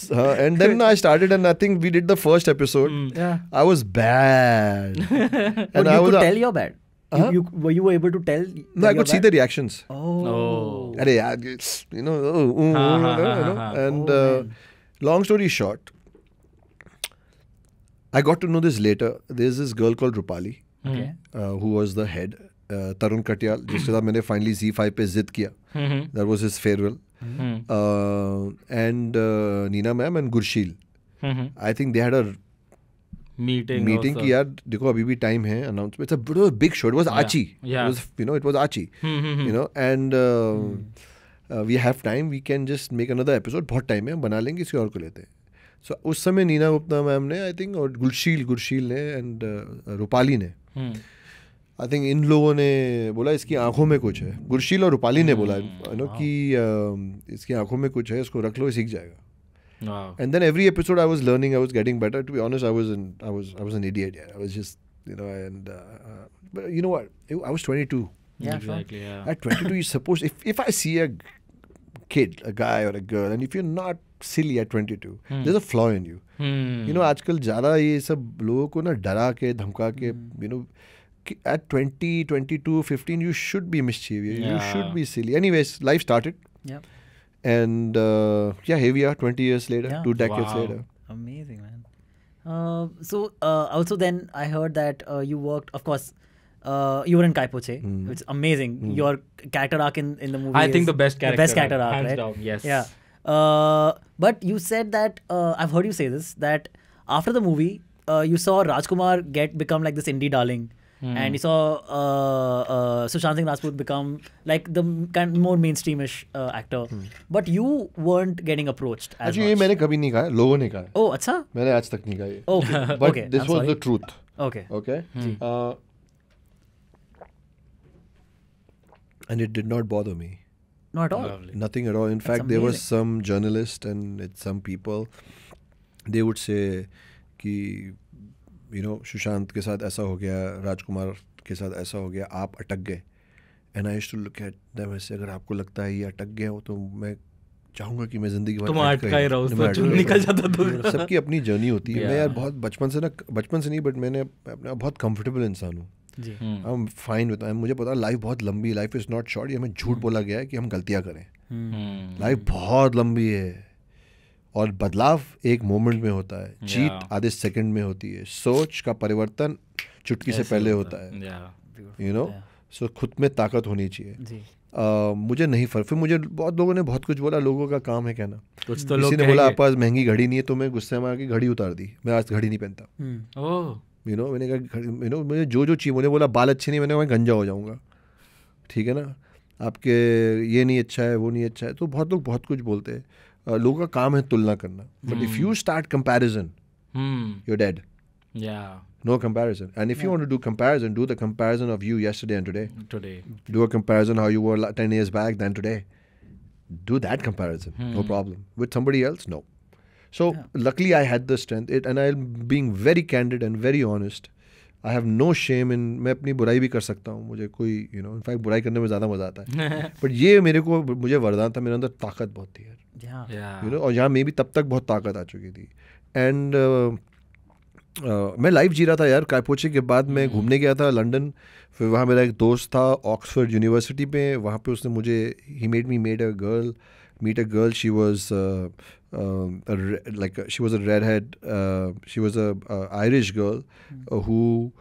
And then I started and I think we did the first episode Yeah. I was bad. But and I you was could a- tell you're bad. Huh? You, you were you able to tell? no, I that could you're see bad? the reactions. Oh. अरे यार you know, oh, oh, हाँ, oh, हाँ, you हाँ, know, हाँ, and Oh, uh, man. long story short, I got to know this later. There's this girl called Rupali, Okay. uh, who was the head, uh, Tarun Katyal, जिसके साथ मैंने finally Z5 पे जिद किया. हम्म, That was his farewell. Hmm, Uh, and uh, Nina ma'am and Gurshil. Hmm, meeting meeting की यार देखो अभी भी टाइम है announcement big show it it was Aachi. You know and we have time we can just make another episode बहुत time है. हम बना लेंगे किसी और को लेते हैं. सो so, उस समय नीना गुप्ता मैम ने आई थिंक और गुलशील गुरशील ने एंड uh, रूपाली ने hmm. आई थिंक इन लोगों ने बोला इसकी आँखों में कुछ है. गुरशील और रूपाली ने hmm. बोला यू नो कि um, इसकी आँखों में कुछ है इसको रख लो सीख जाएगा. wow. and then every episode I was learning, I was getting better. To be honest, I was an I was I was an idiot. Yeah, I was just you know, and uh, uh, but you know what? I was 22. Yeah, sure. exactly. Yeah. At 22, you're supposed if if I see a kid, a guy or a girl, and if you're not silly at 22, there's a flaw in you. Hmm, You know, आजकल ज़्यादा ये सब लोगों को ना डरा के धमका के you know. कि At 20, 22, 15, you should be mischievous. You Yeah. should be silly. Anyways, life started, Yeah. and uh, yeah, here we are, 20 years later, Yeah. two decades Wow. later. Amazing, man. Uh, so uh, also then I heard that uh, you worked, of course, uh, you were in Kaipoche, which is amazing. Your character arc in, in the movie. I think the best the best character character arc, arc, hands right? down, yes. Yeah. Uh, but you said that uh, I've heard you say this that after the movie, uh, you saw Rajkumar get become like this indie darling. And you saw uh, uh, Sushant Singh Rajput become like the m- kind more mainstreamish uh, actor, but you weren't getting approached as Actually, ये much. मैंने कभी नहीं कहा लोगों ने कहा है। Oh, अच्छा. मैंने आज तक नहीं कहा ये Okay. But okay. This I'm was sorry. The truth Okay. Okay and it did not bother me Not at all. Lovely. nothing at all in That's fact there was amazing. some journalist and it's some people they would say कि you know Sushant के साथ ऐसा हो गया राजकुमार के साथ ऐसा हो गया आप अटक गए। And I to look at them ऐसे अगर आपको लगता है ये अटक गया हो तो मैं चाहूँगा कि मैं ज़िंदगी भर निकल जाता तो। सबकी अपनी जर्नी होती है। मैं यार बहुत बचपन से ना बचपन से नहीं बट मैंने अपना बहुत कंफर्टेबल इंसान हूँ। जी. Hmm, I am fine with मुझे पता लाइफ बहुत लंबी लाइफ इज़ नॉट शॉर्ट ये हमें झूठ बोला गया है कि हम गलतियाँ करें। हम्म, लाइफ बहुत लंबी है। और बदलाव एक मोमेंट में होता है। जीत Yeah. आधे सेकंड में होती है। सोच का परिवर्तन चुटकी से पहले होता है। यू नो सो खुद में ताकत होनी चाहिए। जी. अह, मुझे नहीं फ़र्क। फिर मुझे बहुत लोगों ने बहुत कुछ बोला लोगों का काम है कहना। कुछ तो किसी ने बोला। आप पास महँगी घड़ी नहीं है तो मैं गुस्से में आके घड़ी उतार दी। मैं आज घड़ी नहीं पहनता। Hmm. यू नो मैंने कहा यू नो मुझे जो जो चीज़ मुझे बोला बाल अच्छे नहीं मैंने मैं गंजा हो जाऊँगा। ठीक है ना? आपके ये नहीं अच्छा है वो नहीं अच्छा है। तो बहुत लोग बहुत कुछ बोलते हैं। लोगों का काम है तुलना करना but if you start comparison hmm you're dead या no comparison and if you want to do comparison do the comparison of you yesterday and today today do a comparison how you were like 10 years back than today do that comparison no problem with somebody else no So luckily I had the strength. It and I'm being very candid and very honest. I have no shame in मैं अपनी बुराई भी कर सकता हूँ। मुझे कोई you know in fact बुराई करने में ज़्यादा मज़ा आता है। बट ये मेरे को मुझे वरदान था मेरे अंदर ताकत बहुत थी यार. यू नो और यहाँ मे भी तब तक बहुत ताकत आ चुकी थी। एंड मैं लाइफ जी रहा था यार कायपोचे के बाद मैं घूमने गया था लंदन फिर वहाँ मेरा एक दोस्त था ऑक्सफोर्ड यूनिवर्सिटी पे। वहाँ पे उसने मुझे ही made me made a girl meet a girl she was uh, um, a re- like uh, she was a redhead uh, she was a, a irish girl uh, who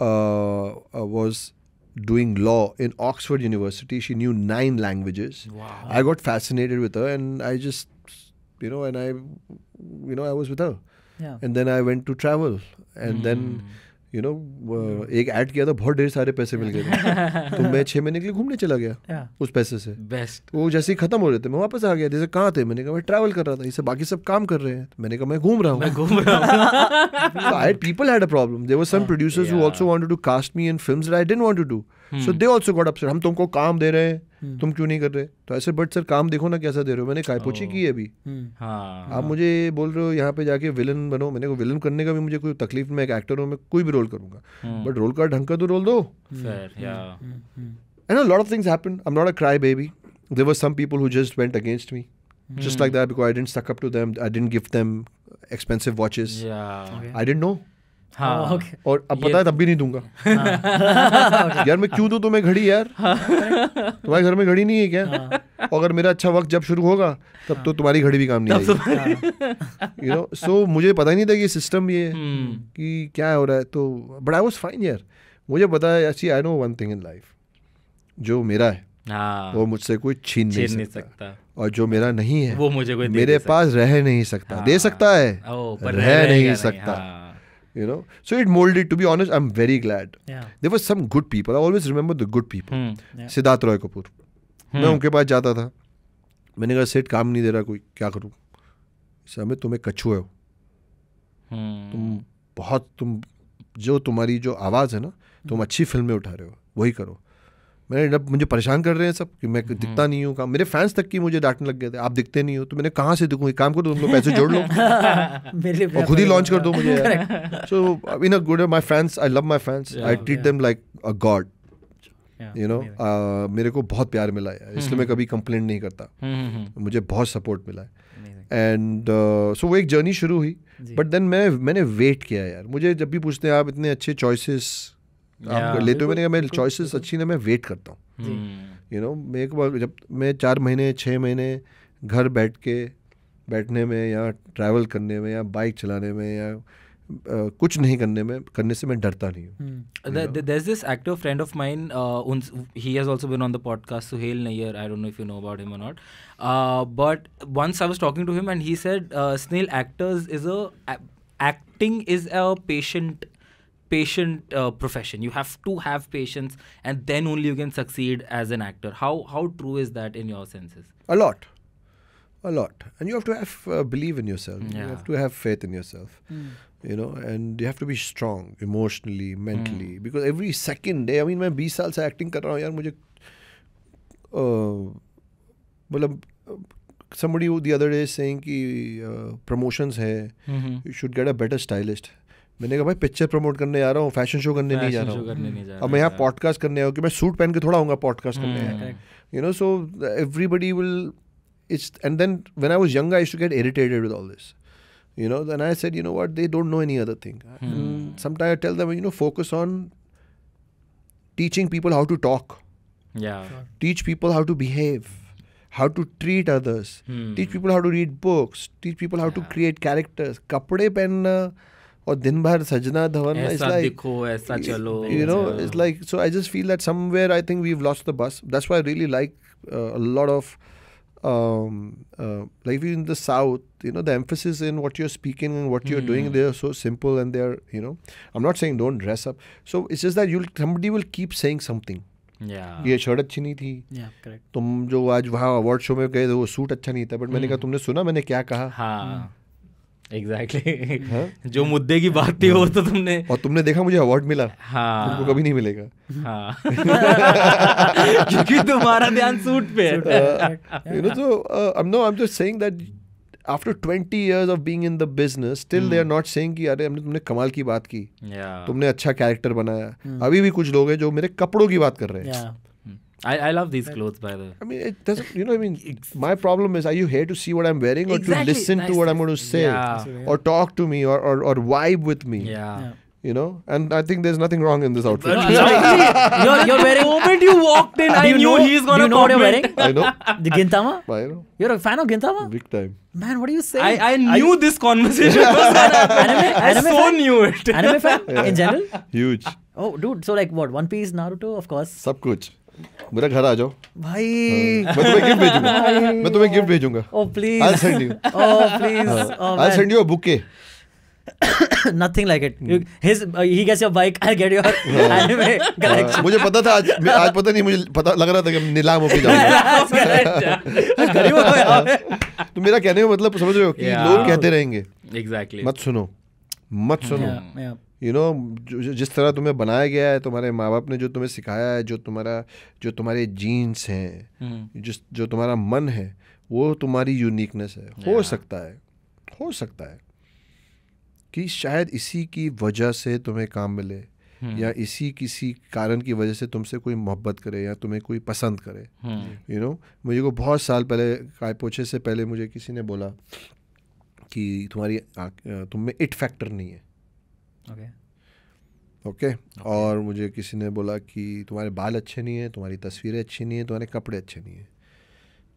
uh, uh, was doing law in oxford university. She knew nine languages. Wow. I got fascinated with her, and I just, you know, and I, you know, I was with her, Yeah. and then I went to travel, and then, you know, uh, एक ad किया था बहुत ढेर सारे पैसे मिल गए थे। तो मैं छह महीने के लिए घूमने चला गया Yeah. उस पैसे से। बेस्ट वो जैसे ही खत्म हो रहे थे मैं वापस आ गया जैसे कहाँ थे? मैंने कहा मैं ट्रैवल कर रहा था इसे बाकी सब काम कर रहे हैं। मैंने कहा मैं घूम रहा हूँ। घूम रहा हूँ। So I had people had two problem. There were some producers who yeah. also wanted to cast me in films that I so they also got upset हम तुमको काम दे रहे हैं hmm. तुम क्यों नहीं कर रहे? तो ऐसे बट सर काम देखो ना कैसा दे रहे हो? मैंने कायपोची oh. की अभी। hmm. हाँ। आप मुझे बोल रहे हो यहाँ पे जाके विलन बनो। मैंने को विलन करने का भी मुझे कोई तकलीफ़ मैं एक एक्टर हूँ मैं कोई भी रोल करूँगा। बट रोल का ढंग का तो रोल दो। Lot of things happen I not a cry baby there were some people who just went against me just like that because I didn't suck up to them I didn't give them expensive watches I didn't know हाँ। Oh, okay. और अब पता है तब भी नहीं दूँगा। यार मैं क्यों दूँ तुम्हें घड़ी यार। तुम्हारे घर में घड़ी नहीं है क्या? और अगर मेरा अच्छा वक्त जब शुरू होगा तब तो तुम्हारी घड़ी भी काम नहीं आएगी। यू नो सो मुझे पता ही नहीं था कि सिस्टम ये है हम्म। कि क्या हो रहा है। तो बट आई वॉज़ फाइन यार। मुझे पता है अच्छी I know one thing in life जो मेरा है हाँ। वो मुझसे कोई छीन नहीं नहीं सकता। सकता। और जो मेरा नहीं है वो मुझे कोई मेरे पास रह नहीं सकता। हाँ। दे सकता है ओ, पर रह नहीं नहीं, सकता। हाँ। You know so it molded to be honest i'm very glad Yeah. there were some good people i always remember the good people hmm, Yeah. Siddharth Roy Kapoor मैं उनके पास जाता था मैंने कहा सेठ काम नहीं दे रहा कोई क्या करूँ समय तुम्हें कछुए हो hmm. तुम बहुत तुम जो तुम्हारी जो आवाज़ है ना तुम अच्छी फ़िल्में उठा रहे हो वही करो मैंने जब मुझे परेशान कर रहे हैं सब कि मैं दिखता नहीं हूँ काम। मेरे फैंस तक की मुझे डांटने लग गए थे आप दिखते नहीं हो तो मैंने कहाँ से दिखूँ? एक काम करो तुम लोग पैसे जोड़ लो। और खुद ही लॉन्च कर दो मुझे so in a good my fans I love my fans I treat. Them like a god you know मेरे को बहुत प्यार मिला है इसलिए मैं कभी कंप्लेंट नहीं करता। हम्म, हम्म, हम्म, मुझे बहुत सपोर्ट मिला है। एंड सो वो एक जर्नी शुरू हुई बट देन मैं मैंने वेट किया यार। मुझे जब भी पूछते हैं आप इतने अच्छे चॉइसेस काम कर लेते हुए मैंने कहा चॉइसेस अच्छी ना मैं वेट करता हूँ. यू नो मैं एक बार जब मैं चार महीने छः महीने घर बैठ के बैठने में या ट्रैवल करने में या बाइक चलाने में या Uh, कुछ नहीं करने में करने से मैं डरता नहीं हूँ। This active friend of mine he has also been on the podcast Suhail Nayyar I don't know if you know about him not but once I was talking to him and he said snail actors is a acting is a patient patient." patient uh, profession you have to have patience and then only you can succeed as an actor how how true is that in your senses A lot. A lot. And you have to have uh, believe in yourself. You Yeah. have to have faith in yourself. Hmm. You know, and you have to be strong emotionally, mentally. Because every second day, I mean, मैं 20 साल से acting कर रहा हूँ यार मुझे uh, मतलब uh, somebody who the other day is saying कि uh, promotions है you should get a better stylist मैंने कहा भाई पिक्चर प्रमोट करने जा रहा हूँ फ़ैशन शो करने नहीं जा रहा हूँ। अब मैं यहाँ पॉडकास्ट करने आया कि मैं सूट पहन के थोड़ा आऊँगा पॉडकास्ट करने you know so everybody will it's and then when I was young I to get irritated with all this you know then I said you know what they don't know any other thing sometime tell them you know focus on teaching people how to talk teach people how to behave how to treat others teach people how to read books teach people how to create characters कपड़े पहनना और दिन भर सजना धवना it's ऐसा दिखो ऐसा चलो you know ऐसा- it's like so i just feel that somewhere i think we've lost the bus that's why i really like uh, a lot um uh, like in the south you know the emphasis in what you're speaking and what you're doing Hmm. they're so simple and they're you know i'm not saying don't dress up so it's just that you'll somebody will keep saying something yeah ये shirt अच्छी नहीं थी. तुम जो आज वहाँ award show में गए थे वो सूट अच्छा नहीं था बट मैंने कहा तुमने सुना मैंने क्या कहा हाँ एग्जैक्टली हाँ? जो मुद्दे की बात थी वो तो तुमने और तुमने देखा मुझे अवार्ड मिला? हाँ। तुमको कभी नहीं मिलेगा। हाँ। क्योंकि तुम्हारा ध्यान सूट पे है। uh, you know so uh, i'm no i'm just saying that after 20 years of being in the business still they are not saying कि अरे हमने तुमने कमाल की बात की। Yeah. तुमने अच्छा कैरेक्टर बनाया। अभी भी कुछ लोग हैं जो मेरे कपड़ों की बात कर रहे हैं। Yeah. I, I love these clothes by the way. I mean it doesn't you know I mean my problem is are you here to see what I'm wearing or exactly. to listen nice. to what I'm going to say yeah. or talk to me or, or, or vibe with me yeah. yeah. You know, and I think there's nothing wrong in this outfit. No, you're, you're wearing. The moment you walked in, I you knew know, he's gonna. Do you know what you're wearing? I know. The Gintama. I know. You're a fan of Gintama. Big time. Man, what are you saying? I, I knew this conversation was anime. I so fan? knew it. Anime fan yeah. in general. Huge. Oh, dude. So like, what? One Piece, Naruto, of course. Sub kuch. मेरे घर आ जाओ। भाई। हाँ, मैं तुम्हें gift भेजूँगा। मैं तुम्हें गिफ्ट भेजूँगा। ओ please I send you oh please I send you a bouquet nothing like it his he gets your bike I get your anyway collection मुझे पता था आज आज पता नहीं मुझे पता लग रहा था कि नीलाम होके जाऊँगा। हाँ। तो मेरा कहने में मतलब समझ रहे हो कि लोग कहते रहेंगे। एग्जैक्टली मत सुनो। मत सुनो। यू नो जिस तरह तुम्हें बनाया गया है तुम्हारे माँ बाप ने जो तुम्हें सिखाया है जो तुम्हारा जो तुम्हारे जीन्स हैं Hmm. जिस जो तुम्हारा मन है वो तुम्हारी यूनिकनेस है हो सकता है हो सकता है कि शायद इसी की वजह से तुम्हें काम मिले Hmm. या इसी किसी कारण की वजह से तुमसे कोई मोहब्बत करे या तुम्हें कोई पसंद करे. यू नो you know, मुझे को बहुत साल पहले काय पोछे से पहले मुझे किसी ने बोला कि तुम्हारी तुम में इट फैक्टर नहीं है Okay. ओके और मुझे किसी ने बोला कि तुम्हारे बाल अच्छे नहीं हैं तुम्हारी तस्वीरें अच्छी नहीं हैं तुम्हारे कपड़े अच्छे नहीं हैं।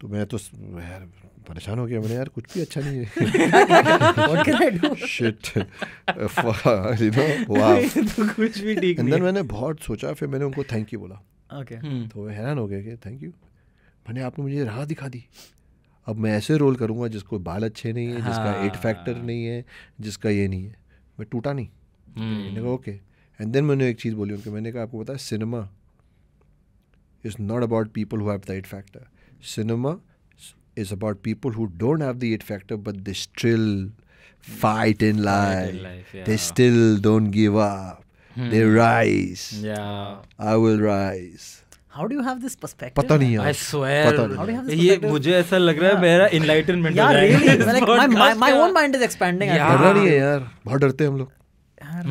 तो मैं तो यार परेशान हो गया मैंने यार कुछ भी अच्छा नहीं है? शिट यू नो वाओ तो कुछ भी ठीक नहीं मैंने बहुत सोचा फिर मैंने उनको थैंक यू बोला। Okay. Hmm. तो हैरान हो गया कि थैंक यू मैंने आपने मुझे राह दिखा दी। अब मैं ऐसे रोल करूँगा जिसको बाल अच्छे नहीं है जिसका एट फैक्टर हाँ। नहीं है जिसका ये नहीं है। मैं टूटा नहीं। ओके एंड देन मैंने एक चीज़ बोली उनको मैंने कहा आपको पता है cinema is not about people who have the it factor cinema is about people who don't have the it factor but they still fight in life life, they. Still don't give up they rise Yeah. I will rise How do you have this perspective? पता नहीं I swear. पता नहीं। How do you have this ये मुझे ऐसा लग रहा है मेरा enlightenment Yeah, really. like, my, my, my own mind is expanding. I Yeah. नहीं है यार बहुत डरते हैं हम लोग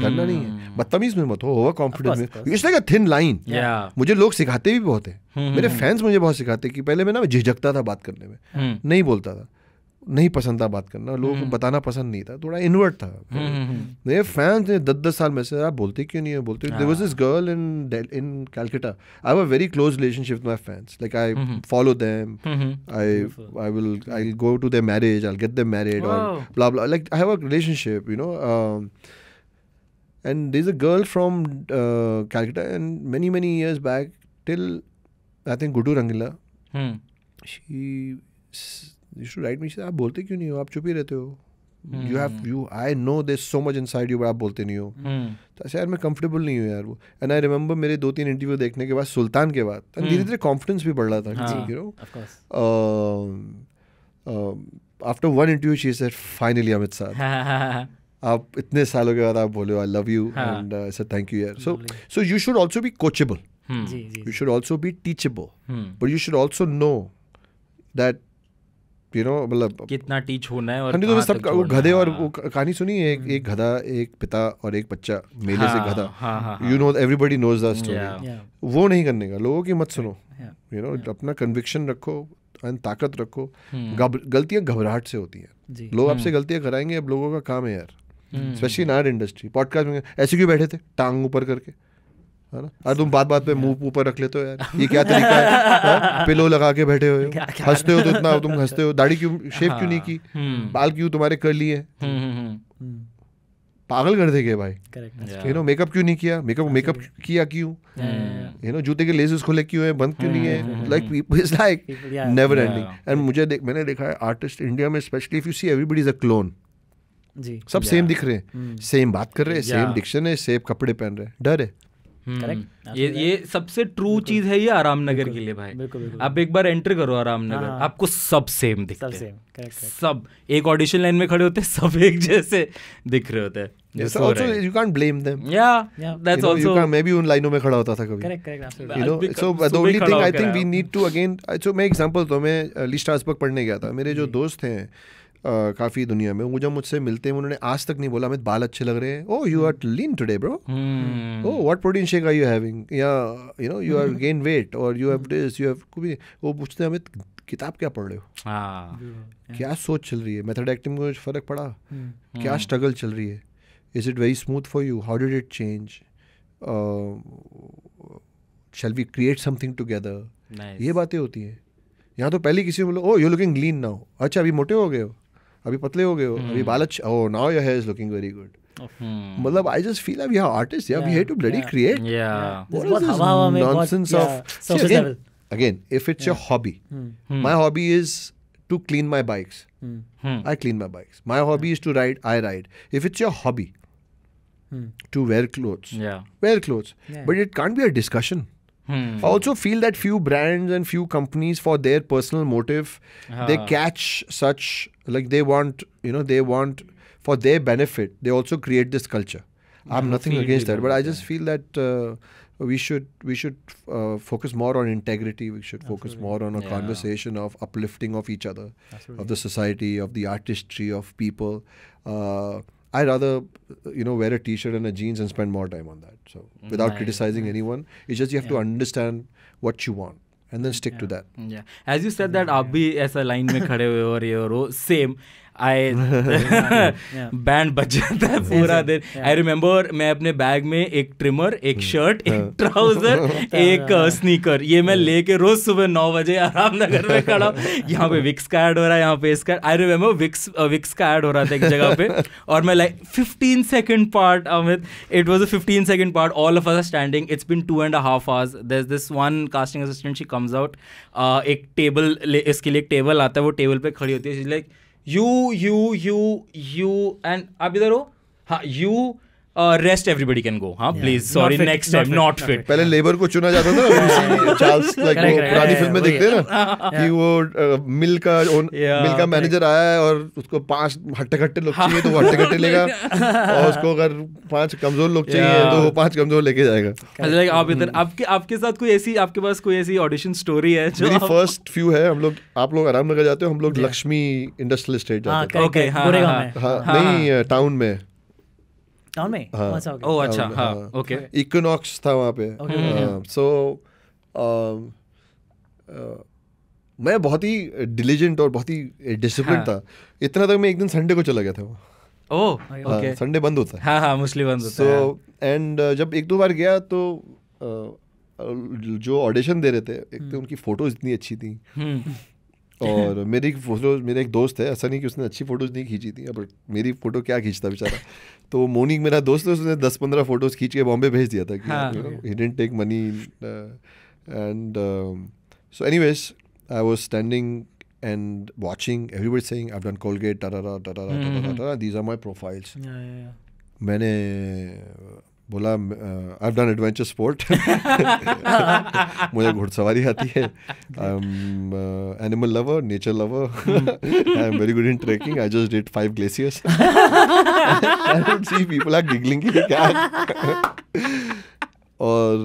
डरना नहीं है। बदतमीज में मत हो ओवर कॉन्फिडेंस में। It's like a thin line मुझे लोग सिखाते भी बहुत हैं। हम्म, मेरे फैंस मुझे बहुत सिखाते कि पहले मैं ना झिझकता था बात करने में। हम्म, नहीं बोलता था। नहीं पसंद था बात करना। लोगों को बताना पसंद नहीं था। थोड़ा इन्वर्ट था। हम्म, हम्म, मेरे फैंस ने दस दस साल में से आप बोलते क्यों नहीं है? बोलते there was this girl in in Calcutta I have a very close relationship with my fans like I follow them hmm, I I will I'll go to their marriage. I'll get them married. Or Wow. blah blah. Like I have a relationship, you know. Um, and there's a girl from uh, Calcutta, and many many years back, till I think Gudu Rangila, hmm, she used to write me. She said, "आप बोलते क्यों नहीं हो? आप चुप ही रहते हो." You have you. I know there's so much inside you, but आप बोलते नहीं हो. हम्म, तो ऐसे यार मैं कंफर्टेबल नहीं हूँ यार वो एंड आई रिमेंबर मेरे दो तीन इंटरव्यू देखने के बाद सुल्तान के बाद धीरे धीरे कॉन्फिडेंस भी बढ़ रहा था हाँ. You know Of course. After one interview she said finally Amit sir आप इतने सालों के बाद आप बोले I love you. And sir thank you यार so so you should also be coachable ji ji. You should also be teachable but you should also know that you know मतलब कितना टीच होना है और हाँ तो सब वो गधे और हाँ। वो कहानी सुनी है एक एक गधा एक पिता और एक बच्चा मेले से हाँ, गधा। You know everybody knows the story. वो नहीं करने का लोगों की मत सुनो। यू नो अपना कन्विक्शन रखो and ताकत रखो। हम्म। गलतियाँ घबराहट से होती हैं। लोग आपसे गलतियाँ कराएँगे अब लोगों का काम है यार। Specially in our industry podcast में ऐसे क्यों बैठे थे? टांग ऊपर करके। है ना? अरे तुम बात बात पे मुँह ऊपर रख लेते हो यार। ये क्या तरीका है? पिलो लगा के बैठे हुए हो। हँसते हो तो इतना तुम हँसते हो। दाढ़ी क्यों शेप क्यों नहीं की? हम्म। बाल क्यों तुम्हारे कर लिए? हम्म। Hmm. पागल कर देंगे भाई. यू नो मेकअप क्यों नहीं किया? मेकअप मेकअप किया क्यों। यू नो जूते के लेसेस खुले क्यों हैं? बंद क्यों नहीं है? Like is like never ending and मुझे देख मैंने देखा है आर्टिस्ट इंडिया में specially if you see everybody is a clone जी। सब सेम दिख रहे हैं. सेम बात कर रहे हैं सेम डिक्शन है सेम कपड़े पहन रहे हैं। डर है. हम्म। ये ये सबसे ट्रू चीज़ है ये आराम नगर के लिए भाई। बिल्कुल, बिल्कुल। आप एक बार एंटर करो आराम नगर हाँ। आपको सब सेम दिखते सब हैं। सेम करेक्ट करेक्ट सब एक ऑडिशन लाइन में खड़े होते हैं सब एक जैसे दिख रहे होते हैं। जो Yes, also you can't blame them. Yeah, Yeah. that's you know, you can't, मैं भी उन लाइनों में खड़ा होता था कभी। करेक्ट करेक्ट एब्सोल्युटली you आज know so the only thing I think we need to again so मैं एग्जांपल तो मैं लीस्ट पढ़ने गया था। मेरे जो। दोस्त हैं काफ़ी दुनिया में। वो जब मुझसे मिलते हैं उन्होंने आज तक नहीं बोला अमित बाल अच्छे लग रहे हैं। ओ you are lean today bro oh oh what protein are you you know you are gain weight or you have this you have could be वो पूछते हैं अमित किताब क्या पढ़ रहे हो? हाँ। क्या सोच चल रही है? मेथड एक्टिंग में कुछ फ़र्क पड़ा? Hmm. क्या स्ट्रगल चल रही है? Is it very smooth for you how did it change shall we create something together ये बातें होती हैं। यहाँ तो पहले किसी को बोलो oh you looking lean now अच्छा अभी मोटे हो गए हो? अभी पतले हो गए हो अभी बाल अच्छा oh now your hair is looking very good Hmm. मतलब I just feel we are artist या we Yeah, have to bloody yeah. Create Yeah. This What बहुत is this हवा हवा में बहुत nonsense yeah, of See, surface again, level. again, if it's your hobby, Hmm. my hobby is to clean my bikes. Hmm. Hmm. I clean my bikes. My hobby is to ride. I ride. If it's your hobby Hmm. to wear clothes, Yeah. wear clothes. Yeah. But it can't be a discussion. Hmm. I also feel that few brands and few companies, for their personal motive, they Ah. catch such like they want. You know, they want for their benefit. They also create this culture. I'm nothing against that, but I just that. feel that. Uh, we should we should uh, focus more on integrity. We should focus more on a Yeah. conversation of uplifting of each other, Absolutely. of the society, of the artistry of people. Uh, I rather you know wear a t-shirt and a jeans and spend more time on that. So without Nice. criticizing anyone, it's just you have to understand what you want and then stick to that. Yeah. As you said that आप भी ऐसा line में खड़े हुए हो और ये और वो सेम आई बैंड बज जाता है पूरा दिन। आई रिमेम्बर मैं अपने बैग में एक ट्रिमर एक शर्ट एक ट्राउज़र एक स्नीकर ये मैं लेके रोज सुबह नौ बजे आराम नगर में खड़ा हूँ। यहाँ पे विक्स का ऐड हो रहा है यहाँ पे इसका। आई रिमेम्बर विक्स विक्स का ऐड हो रहा था एक जगह पे। और मैं like 15 second part Amit it was a 15 second part all of us standing it's been two and half hours is this one casting assistant she comes out एक टेबल इसके लिए एक टेबल आता है वो टेबल पे खड़ी होती है। Like you you you you and आप इधर हो। हाँ you rest everybody can go हाँ please sorry next time not fit पहले लेबर को चुना जाता था चार्ल्स लाइक वो पुरानी फ़िल्म में देखते हैं ना कि वो मिल का मिल का मैनेजर आया है और उसको पाँच हट्टे खट्टे लोग चाहिए तो वो हट्टे खट्टे लेगा और उसको अगर पाँच कमज़ोर लोग चाहिए तो वो पाँच कमज़ोर लेके जाएगा। लाइक आप इधर आपके आपके साथ कोई ऐसी आपके पास कोई ऐसी ऑडिशन स्टोरी है जो फ़र्स्ट फ्यू है हम लोग आप लोग आराम नगर जाते हो हम लोग लक्ष्मी इंडस्ट्रियल एस्टेट हाँ जाते हाँ, हाँ, हाँ नहीं टाउन में। इक्विनॉक्स था वहाँ पे सो मैं बहुत ही डिलीजेंट और बहुत ही डिसिप्लिन। था इतना तक मैं एक दिन संडे को चला गया था वहाँ। ओ ओके संडे बंद होता है हाँ हाँ मुस्लिम बंद होता सो है एंड जब एक दो बार गया तो जो ऑडिशन दे रहे थे एक तो उनकी फ़ोटोज़ इतनी अच्छी थी हम्म, और मेरी फ़ोटो मेरा एक दोस्त है ऐसा नहीं कि उसने अच्छी फ़ोटोज़ नहीं खींची थी बट मेरी फ़ोटो क्या खींचता बेचारा तो मोनिक मेरा दोस्त है उसने दस पंद्रह फ़ोटोज़ खींच के बॉम्बे भेज दिया था कि ही। Didn't take money and so anyways I was standing and watching everybody saying I done Colgate these are my profiles मैंने बोला I have done adventure sport मुझे घुड़सवारी आती है। I am animal lover nature lover I am very good in trekking I just did five glaciers see people are giggling क्या? और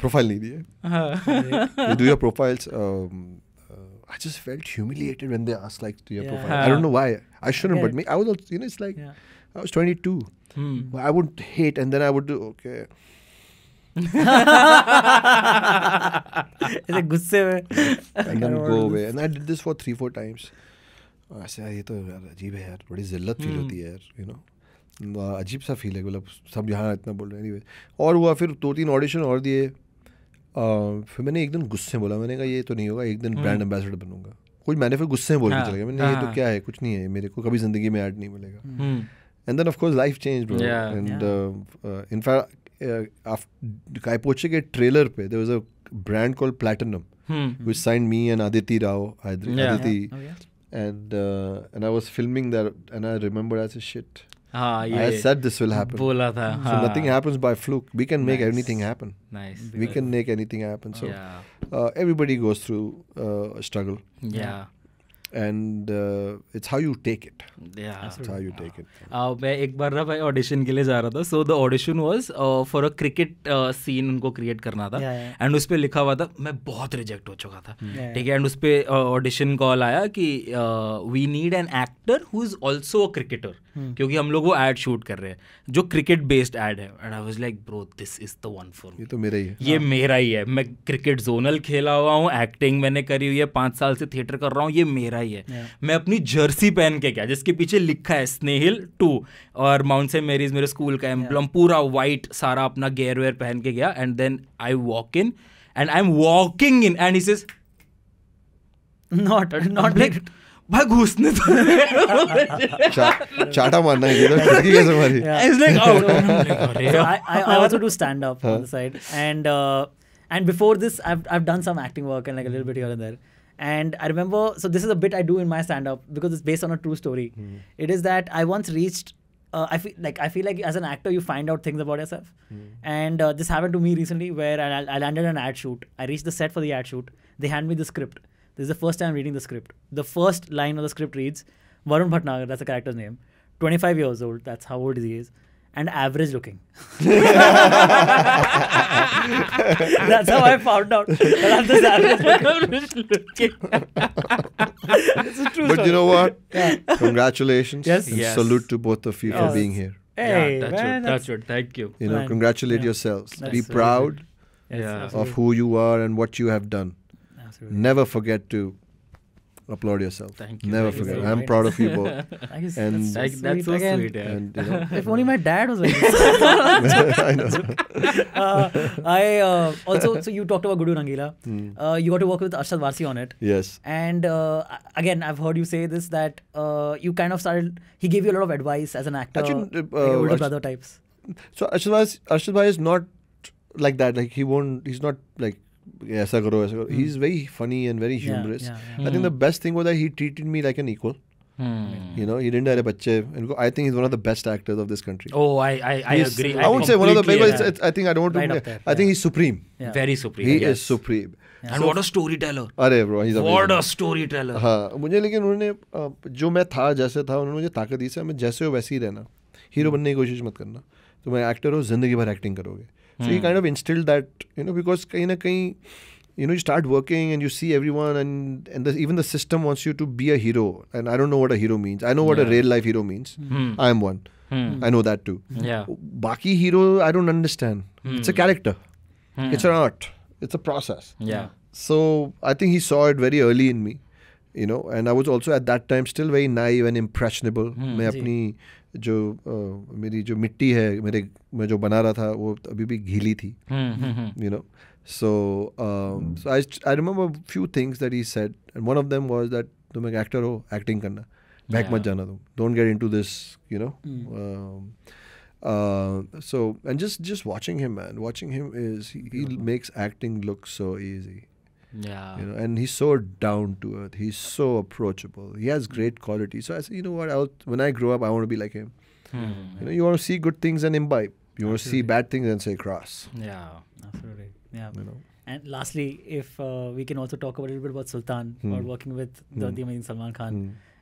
profile नहीं दिए। Do your profiles I just felt humiliated when they ask like to your profile I don't know why I shouldn't but me I was you know it's like I was 22. Hmm, I would hate, and then I would do okay. ऐसे गुस्से में and then go away. And I did this for three, four times. ऐसे यार ये तो यार अजीब है यार बड़ी जिल्लत फील होती है यार यू नो अजीब सा फील है मतलब सब यहाँ इतना बोल रहे हैं anyway. और हुआ फिर दो तीन ऑडिशन और दिए फिर मैंने एक दिन गुस्से में बोला मैंने कहा ये तो नहीं होगा एक दिन ब्रांड एम्बेसडर बनूँगा कुछ मैंने फिर गुस्से में बोल के हाँ, चला गया मैंने ये हाँ। तो क्या है कुछ नहीं है मेरे को कभी ज़िंदगी में ऐड नहीं मिलेगा हम्म, and then of course life changed bro. yeah and yeah. Uh, uh in fact uh, after I watched a trailer pe, there was a brand called platinum hmm. which signed me and aditi rao yeah. aditi. Oh, yeah. and uh, and i was filming that and i remember as a shit Ah, I said this will happen. Bola tha. So ah. nothing happens by fluke. We can make anything happen. Nice. We can make anything happen. So uh, everybody goes through a struggle. Yeah. You take it. Yeah. It's how you take it. Uh, मैं एक बार ना भाई audition के लिए जा रहा था so the audition was for a cricket scene उनको क्रिएट करना था. एंड उस पर लिखा हुआ था मैं बहुत रिजेक्ट हो चुका था. ठीक है एंड उस पर ऑडिशन कॉल आया कि we need an actor who is also a cricketer. क्योंकि हम लोग वो एड शूट कर रहे हैं जो क्रिकेट बेस्ड एड है and I was like bro this is the one for ये तो मेरा ही है ये मेरा ही है मैं क्रिकेट जोनल खेला हुआ हूँ एक्टिंग मैंने करी हुई है पाँच साल से थिएटर कर रहा हूँ ये मेरा ही है Yeah. मैं अपनी जर्सी पहन के गया जिसके पीछे लिखा है स्नेहिल टू और माउंट से मेरीज मेरे स्कूल का एम्बलम पूरा वाइट सारा अपना गेयर वेयर पहन के गया and then I walk in and I am walking in and he says Not, not like. भाई घुसने तो चाटा मारना है इधर खिड़की कैसे मारी? Yeah. Like, oh, I'm like, अरे so I, I, I also do stand up on the side, and uh, and before this, I've I've done some acting work and like a little bit here and there. And I remember, so this is a bit I do in my stand up because it's based on a true story. It is that I once reached. Uh, I feel like I feel like as an actor you find out things about yourself, and uh, this happened to me recently where I, I landed an ad shoot. I reached the set for the ad shoot. They hand me the script. This is the first time reading the script. The first line of the script reads, "Varun Bhatnagar, that's the character's name, 25 years old. That's how old he is, and average looking." That's how I found out that I'm this average looking. it's a true But story. you know what? Congratulations. Yes. And Yes. salute to both of you for being here. Hey, yeah, touch man, it, that's- touch it. Thank you. You know, Man. congratulate Yeah. yourselves. That's Be very proud Yeah. of who you are and what you have done. Absolutely. Never forget to applaud yourself. Thank you. Never Thank forget. very I'm much. proud of you both. I guess And- that's, Like, so that's so again. sweet. Yeah. and you know, If only my dad was like this. I know. uh, I uh, also, so you talked about Gudu Rangila. Hmm. Uh, you got to work with Arshad Varsi on it. Yes. And uh, again, I've heard you say this that uh, you kind of started. He gave you a lot of advice as an actor, Actually, like uh, older Arsh- brother types. So Arshad Bhai, Arshad Bhai is not like that. Like he won't. He's not like ऐसा करो ऐसा करो. He's very funny and very Hmm. Yeah, humorous. yeah, yeah. I think the best thing was that he treated me like an equal. Hmm. You know, he didn't have a बच्चे. इनको- I think he's one of the best actors of this country. Oh, I I, I He's- agree. I I won't say one of the best. It's, it's, I think I don't want to. up there, I think he's supreme. Yeah. very supreme. He yes. is supreme. And what a storyteller. अरे bro, he's What a storyteller. हाँ मुझे लेकिन उन्होंने जो मैं था जैसे था उन्होंने मुझे ताकत दी से मैं जैसे हो वैसे ही रहना हीरो बनने की कोशिश मत करना तो मैं एक्टर हो ज़िंदगी भर एक्टिंग करोगे So he kind of instilled that you know because कहीं ना कहीं you know you start working and you see everyone and and the, even the system wants you to be a hero and i don't know what a hero means i know what a Yeah. real life hero means Hmm. i am one Hmm. i know that too Yeah. baki hero i don't understand it's a character Hmm. it's an art it's a process Yeah. so I think he saw it very early in me, you know, and I was also at that time still very naive and impressionable. Hmm, मैं जी। अपनी जो आ, मेरी जो मिट्टी है मेरे मैं जो बना रहा था वो अभी भी घीली थी। You know so I I remember few things that he said and one of them was that तुम एक एक्टर हो एक्टिंग करना। बैक मत जाना तुम। Don't get into this you know so and just just watching him man watching him is he makes acting look so easy Yeah. you know and he's so down to earth he's so approachable he has great qualities so i said you know what I'll, when i grow up i want to be like him Hmm. you know you want to see good things and imbibe you want to see bad things and say cross Yeah. Absolutely. Yeah. you know And lastly, if uh, we can also talk a little bit about Sultan, Hmm. about working with the, Hmm. the amazing Salman Khan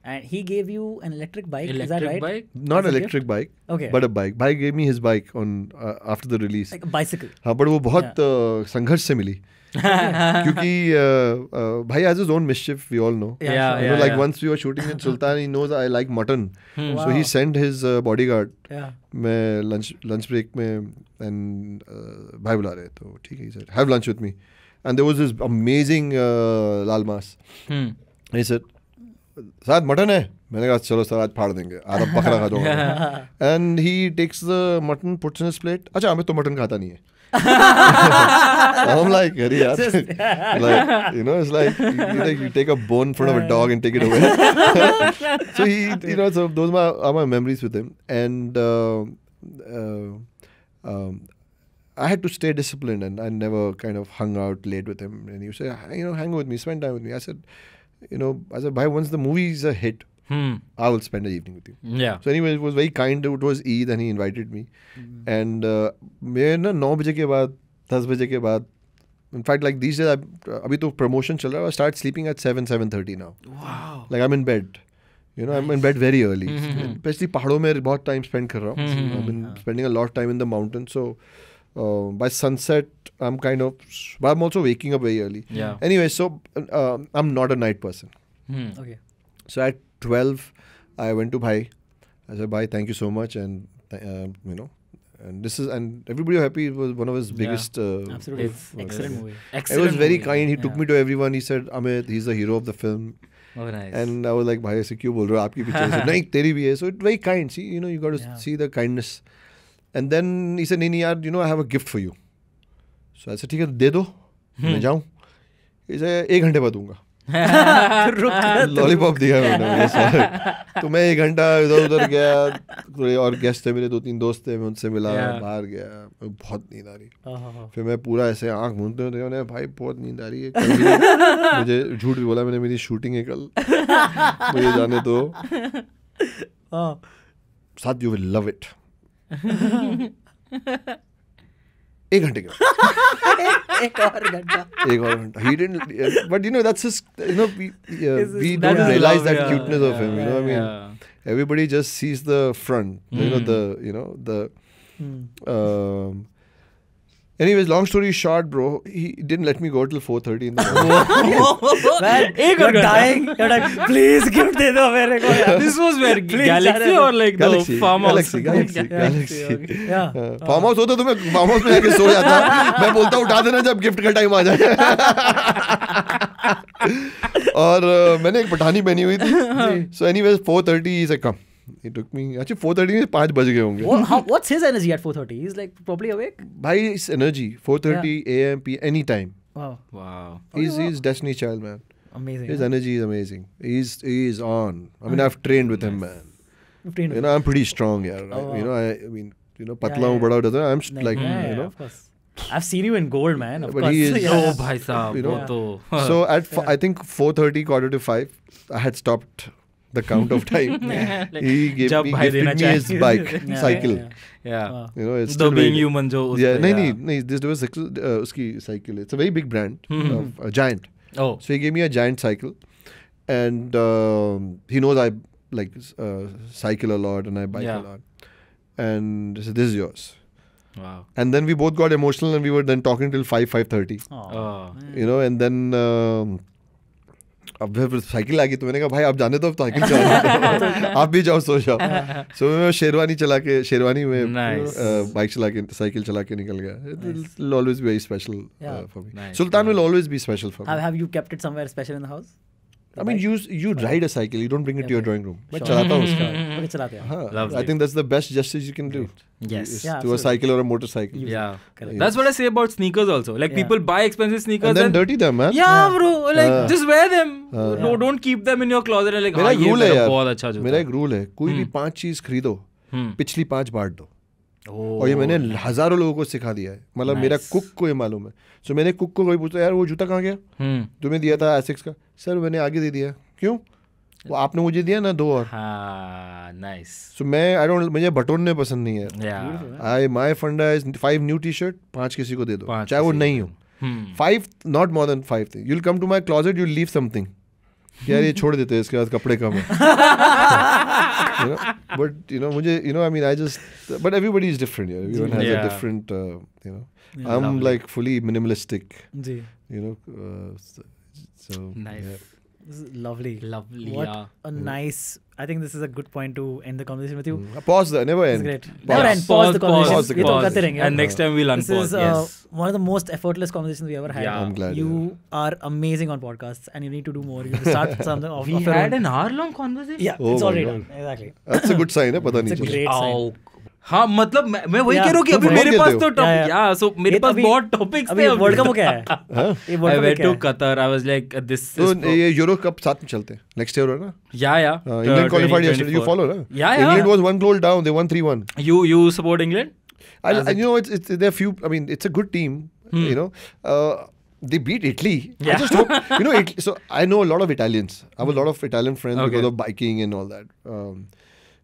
Hmm. And he gave you an electric bike. is that Electric right? bike? not As a electric bike Okay. but a bike bike gave me his bike on uh, after the release like a bicycle. हाँ but वो बहुत uh, संघर्ष से मिली क्योंकि uh, uh, भाई has his own mischief we all know Yeah, Yeah, sure. you know yeah, like yeah. once we were shooting in Sultan he knows I like mutton Hmm. so he Wow. sent his uh, bodyguard Yeah. मैं lunch lunch break में and भाई बुला रहे तो ठीक है sir have lunch with me and there was this amazing laal maas Hmm. He said साथ mutton है मैंने कहा चलो सर आज फाड़ देंगे आधा बकरा खा जाऊंगा and he takes the mutton puts in his plate अच्छा मैं तो मटन खाता नहीं है I'm like, अरे यार, like you know, it's like you, like you take a bone in front of a dog and take it away. so he, you know, so those are my, are my memories with him, and uh, uh, um, I had to stay disciplined, and I never kind of hung out late with him. And he would say, you know, hang with me, spend time with me. I said, You know, I said, bhai, once the movie is a hit, Hmm. I will spend the evening with you. Yeah. So anyway, it was very kind. It was Eid, and he invited me. And uh, मैं ना नौ बजे के बाद दस बजे के बाद In fact, like these days, I- अभी तो promotion चल रहा है. I start sleeping at seven seven thirty now. Wow. Like I'm in bed. You know, I'm in bed very early. Especially पहाड़ों में बहुत time spend कर रहा हूँ. I've been spending a lot of time in the mountains. So uh, by sunset, I'm kind of, but I'm also waking up very early. Yeah. Anyway, so uh, I'm not a night person. Hmm. Okay. So at 12, I went to Bhai. I said, Bhai, thank you so much. And, uh, you know, and this is, and everybody was happy. It was one of his Yeah. biggest. Uh, Absolutely. It's- Excellent movie. It Excellent was very movie. kind. He took Yeah. me to everyone. He said, Amit, he's the hero of the film. Oh, nice. And I was like, भाई ऐसे क्यों बोल रहे हो आपकी picture से नहीं तेरी भी है so it's very kind see you know you got to Yeah. see the kindness then said नहीं नहीं यार you know I have a gift for you. So I said ठीक है दे दो मैं जाऊँ। इसे एक घंटे बाद दूँगा। लॉलीपॉप दिया मैंने. तो मैं एक घंटा इधर उधर गया थोड़े और गेस्ट थे मेरे दो तीन दोस्त थे मैं उनसे मिला Yeah. बाहर गया मैं बहुत नींद आ रही. फिर मैं पूरा ऐसे आँख मूंदते हुए मैंने भाई बहुत नींद आ रही है मुझे झूठ भी बोला मैंने मेरी शूटिंग है कल। मुझे जाने दो। Oh. साथ यू विल लव इट एक घंटे का एक और घंटा एक और घंटा he didn't but you know that's his you know we, yeah, Is- we is- don't that is realize love, that yeah. cuteness of him you know what I mean Yeah. everybody just sees the front you know Mm. the you know the Hmm. um anyways long story short bro he didn't let me go till 4:30 in the morning Man, एक और dying. You're like, please gift दे दो मेरे को this was where Please, Galaxy or like Galaxy, the farm house? Galaxy, Galaxy, Galaxy. Yeah. Farm house होता तो मैं farm house में जाके सो जाता मैं बोलता उठा देना जब गिफ्ट का टाइम आ जाए और uh, मैंने एक पठानी पहनी हुई थी सो एनीवेज 4:30 इज़ कम ही टुक मी अच्छा 4:30 में 5 बज गए होंगे What, how, what's his energy at 4:30? He's like probably awake. भाई इस energy 4:30 am p any time Wow, Wow. he's he's destiny child man amazing. his huh? energy is amazing he's he's on i mean i've trained with him man 15 you know i'm pretty strong yeah Oh, you know I, I mean you know patla yeah, हूँ yeah. बड़ा doesn't I'm st- Like, like yeah, you know of course. I've seen you in gold, man. Of But course. he is- Yeah. Oh, bhai saab, You know, तो so at f- I think 4:30 quarter to 5 I had stopped the count of time. yeah. he gave me, gifted me his bike, cycle. Yeah, you know, it's the being human. Jo yeah, no, no, no. This was uh, cycle. It's a very big brand, hmm. of, a giant. Oh, so he gave me a giant cycle, and um, he knows I like uh, cycle a lot and I bike yeah. a lot, and so this is yours. Wow. And then we both got emotional and we were then talking till five five thirty. Oh, you know, and then. Um, अब फिर cycle आ गई तो मैंने कहा भाई आप जाने दो अब साइकिल चला आप भी जाओ सो जाओ। सो मैं शेरवानी चला के शेरवानी में बाइक चला के साइकिल चला के निकल गया। It will always be special for me Sultan will always be special for Have, me have you kept it somewhere special in the house? I mean you you ride a cycle you don't bring it to your drawing room मैं Sure. चलाता हूँ उसका। Okay, चलाते हैं. हाँ Lovely. I think that's the best justice you can do Yes. Yeah, to absolutely. a cycle or a motorcycle Yeah. Correct. That's what I say about sneakers also. Like Yeah. people buy expensive sneakers and then and dirty them man Yeah, yeah. bro. Like हाँ. just wear them. हाँ. No, don't keep them in your closet. and Like मेरा हाँ एक rule है मेरा यार बहुत अच्छा जूता मेरा है। एक रूल है कोई भी हम्म। पाँच चीज़ खरीदो हम्म। पिछली पाँच बांट दो Oh. और ये मैंने हज़ारों लोगों को सिखा दिया है मतलब nice. मेरा कुक को ये मालूम है सो मैंने कुक को कोई पूछता यार वो जूता कहाँ गया हम्म। तुम्हें दिया था एसिक्स का सर मैंने आगे दे दिया क्यों वो आपने मुझे दिया ना दो और। हाँ, nice. सो मैं आई डोंट मुझे बटोरने पसंद नहीं है। I my funda is five new T shirt पाँच किसी को दे दो चाहे वो नहीं हो। Five not more than five thing you'll come to my closet you'll leave something यार ये छोड़ देते हैं इसके बाद कपड़े कम है। बट यू नो मुझे you know I mean I just but everybody is different यार everyone has a different you know I am like fully minimalistic ji. so, so Nice. yeah. This is lovely. Lovely. What yeah. a mm. nice. I think this is a good point to end the conversation with you. Mm. Uh, pause the. Never end. Great. Pause. Never end. Pause, pause the conversation. Pause, pause, pause. And next time we'll unpause. This is uh, yes. one of the most effortless conversations we ever had. Yeah. I'm glad. You yeah. are amazing on podcasts and you need to do more. You start something off. We of had an hour long conversation. Yeah. Oh it's already done. Exactly. That's a good sign. Eh? Pata it's a great oh, sign. हाँ मतलब मैं, वही कह रहा हूँ मेरे पास तो topic so मेरे पास बहुत टॉपिक्स थे वर्ल्ड कप क्या है I went to Qatar I was like this तो ये यूरो कप साथ में चलते नेक्स्ट ईयर है या या। England qualified yesterday you follow ना England was one goal down they won 3-1 you you support England I you know it's it's there few I mean it's a good team you know They beat Italy. Yeah. I just hope, you know, Italy, so I know a lot of Italians. I have a lot of Italian friends okay. because of biking and all that. Um,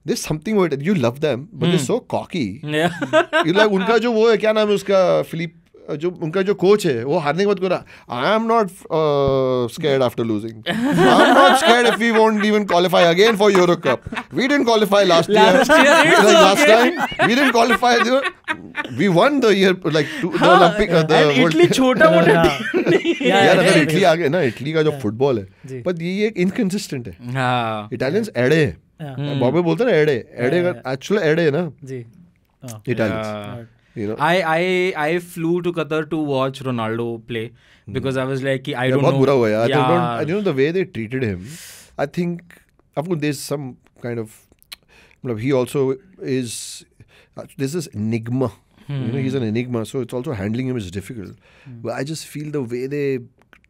there's something with it. You love them but they're Hmm. so cocky. Yeah. you like उनका जो वो है क्या नाम है उसका Philip जो उनका जो कोच है वो हारने के बाद बोला I am not scared after losing I am not scared if we won't even qualify again for Euro cup we didn't qualify last year Last last time we didn't qualify we won the year like the Olympic the Italy छोटा मोटा नहीं है। यार अगर Italy आ गए ना Italy का जो फुटबॉल है। पर ये एक इनकंसिस्टेंट है। हाँ। इटालियंस एड़े हैं। Yeah. बॉबे बोलते ना एड़े एड़े Yeah, एक्चुअल एड़े है ना जी हाँ. Italians Yeah. You I I I flew to Qatar to watch Ronaldo play because I was like I don't बहुत know बुरा हुआ यार Yeah. don't you know the way they treated him I think of course there's some kind of मतलब he also is this is enigma Hmm. you know he's an enigma so it's also handling him is difficult Hmm. but I just feel the way they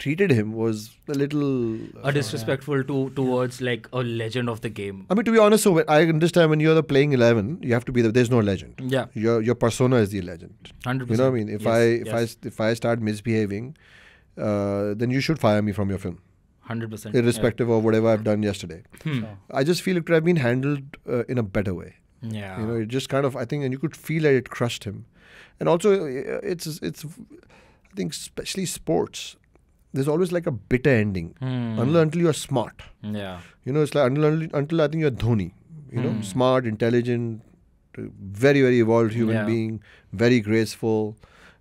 treated him was a little a disrespectful to towards like a legend of the game. I mean to be honest so when, I understand when you're the playing 11 you have to be the there's no legend Yeah, your your persona is the legend hundred you know what I mean if Yes, I if yes. I if I start misbehaving uh, then you should fire me from your film hundred percent irrespective of whatever I've done yesterday. Hmm. I just feel it could have been handled uh, in a better way. Yeah. You know, it just kind of I think, and you could feel that it crushed him. And also, uh, it's it's I think especially sports. There's always like a bitter ending Hmm. until until you're smart. Yeah. You know, it's like until until, I think you're Dhoni. You know, Hmm. smart, intelligent, very very evolved human Yeah. being, very graceful.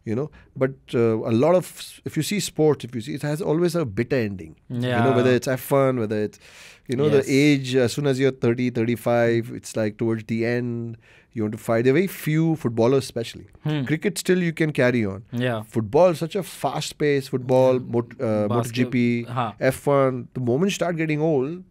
You know, but uh, a lot of if you see sports, if you see it has always a bitter ending. Yeah. You know, whether it's F1, whether it's, you know, Yes. the age, as soon as you're 30, 35, it's like towards the end, you want to fight. There are very few footballers, especially. Hmm. Cricket, still you can carry on. Yeah. Football, such a fast pace, football, mot, uh, MotoGP, हाँ. F1, the moment you start getting old,